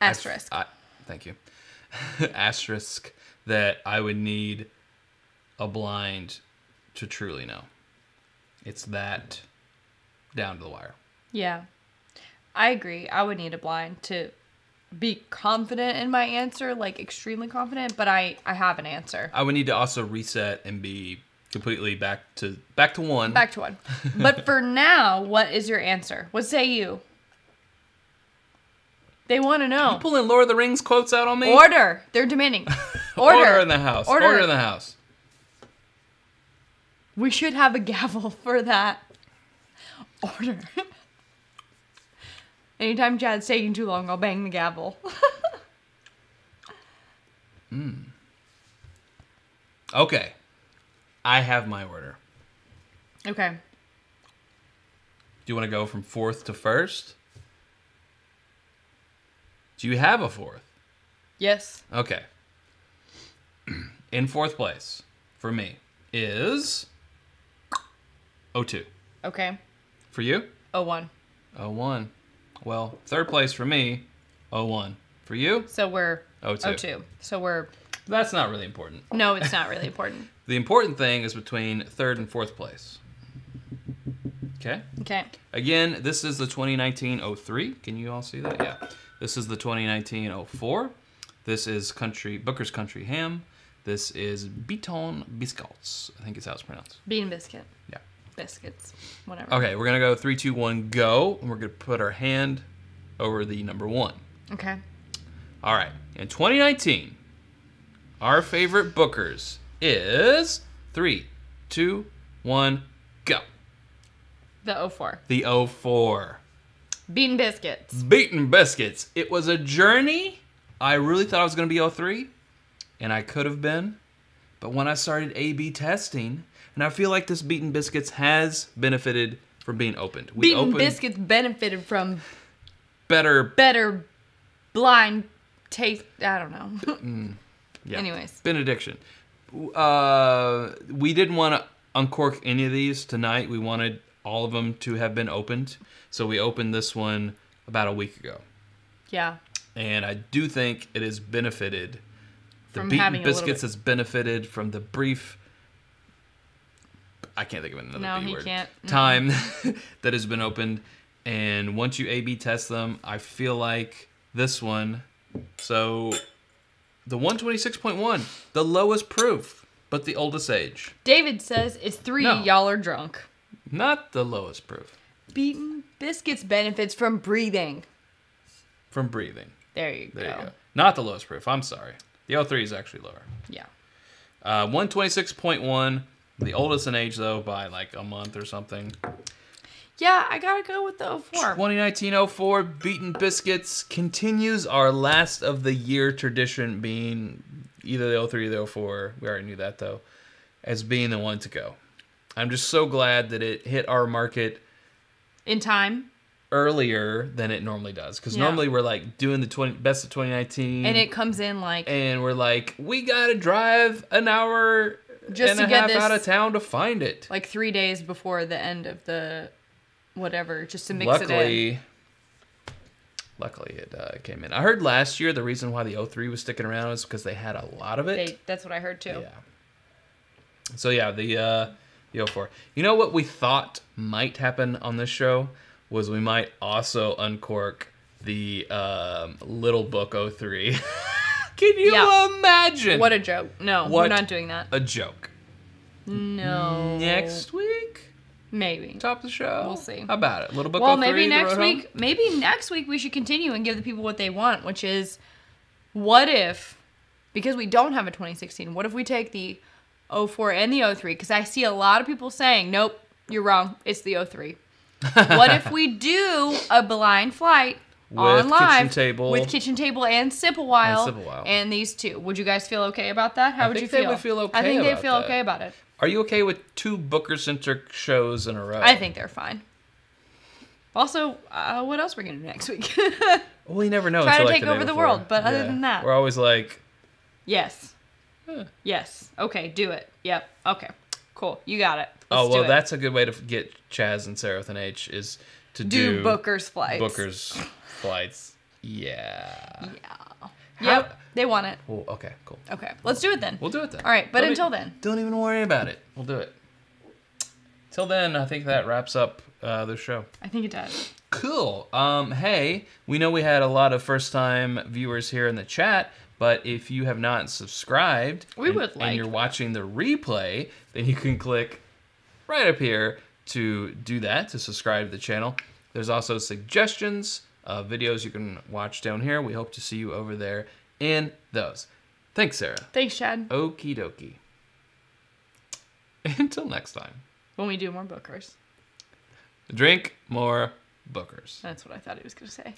asterisk. I, thank you. [laughs] asterisk that I would need a blind to truly know. It's that down to the wire. Yeah. I agree. I would need a blind to be confident in my answer, like extremely confident, but I I have an answer. I would need to also reset and be completely back to back to one. Back to one. But for [laughs] now, what is your answer? What say you? They want to know. pulling Lord of the Rings quotes out on me. Order. They're demanding. [laughs] Order. Order in the house. Order. Order. in the house. We should have a gavel [laughs] for that. Order. Anytime Chad's taking too long, I'll bang the gavel. Hmm. Okay. I have my order. okay. Do you want to go from fourth to first? Do you have a fourth? Yes. Okay. [clears throat] In fourth place for me is O2. Okay. For you? Oh one. O1. Well, third place for me, 01. For you, So we're 02. 02. So we're That's not really important. no, it's not really important. [laughs] The important thing is between third and fourth place. Okay. Okay. Again, this is the 2019-03. Can you all see that? Yeah. This is the 2019-04. This is country Booker's Country Ham. This is Beaten Biscuits. I think it's how it's pronounced. Bean biscuit. Yeah. Biscuits. Whatever. Okay, we're gonna go three, two, one, go, and we're gonna put our hand over the number one. Okay. All right. In 2019, our favorite Bookers is three, two, one, go. The 04. The 04. Bean biscuits. Beaten Biscuits. It was a journey. I really thought I was going to be 03, and I could have been. But when I started A B testing, and I feel like this Beaten Biscuits has benefited from being opened. We Bean opened biscuits benefited from better. better blind taste. I don't know. Mm. Yeah. Anyways. benediction. Uh, we didn't want to uncork any of these tonight. We wanted all of them to have been opened, so we opened this one about a week ago. yeah. and I do think it has benefited. The From beaten a biscuits has benefited from the brief. I can't think of another No, B he word. can't. Time [laughs] that has been opened, and once you A/B test them, I feel like this one. So, the one twenty six point one, the lowest proof, but the oldest age. David says it's three. No. Y'all are drunk. Not the lowest proof Beaten biscuits benefits from breathing. from breathing. There you There go. you go. Not the lowest proof. I'm sorry. The O3 is actually lower. Yeah. Uh, 126.1, the oldest in age though by like a month or something. Yeah, I gotta go with the 04. 2019-04 Beaten Biscuits continues our last of the year tradition being either the 03 or the 04. We already knew that though, as being the one to go. I'm just so glad that it hit our market In time. earlier than it normally does because Yeah. normally we're like doing the 20 best of 2019 And it comes in like and we're like we gotta drive an hour Just and to a get half this- out of town to find it. like three days before the end of the whatever, just to mix it in. luckily, luckily it uh, came in. I heard last year the reason why the 03 was sticking around was because they had a lot of it. They, that's what I heard too. yeah. So yeah, the uh, the 04. You know what we thought might happen on this show was we might also uncork the um, Little Book 03. [laughs] Can you Yeah. imagine? What a joke. No, we're not doing that. a joke. No. Next week, Maybe. top of the show. We'll see. How about it? Little Book Well, maybe The next week. Maybe next week we should continue and give the people what they want, which is, what if, because we don't have a 2016, what if we take the 04 and the 03? Because I see a lot of people saying, nope, you're wrong. It's the 03. [laughs] what if we do a blind flight With on live Kitchen Table. with kitchen table and sip a while Sip a While. and these two? Would you guys feel okay about that? How I would you feel? I think they feel okay about it. Are you okay with two Booker centric shows in a row? I think they're fine. Also, uh, what else are we gonna do next week? [laughs] Well, we never know. Try to like, take day over the before. world, but other than that- we're always like, yes. Huh. Yes. Okay, do it. Yep. Okay. Cool. You got it. oh Let's well, do it. that's a good way to get Chaz and Sarah with an H is to do, do, Booker's flights. Booker's flights. Yeah. Yeah. How- Yep. They want it. Well, okay, cool. Okay. Let's do it then. We'll do it then. All right, but until then. don't even worry about it. We'll do it. Till then, I think that wraps up uh, the show. I think it does. Cool. Um, hey, we know we had a lot of first time viewers here in the chat, but if you have not subscribed We and, would and you're watching the replay, then you can click right up here to do that, to subscribe to the channel. There's also suggestions of videos you can watch down here. We hope to see you over there in those. Thanks, Sarah. Thanks, Chad. Okie dokie. [laughs] Until next time, When we do more Bookers. drink more bookers. That's what I thought he was gonna say.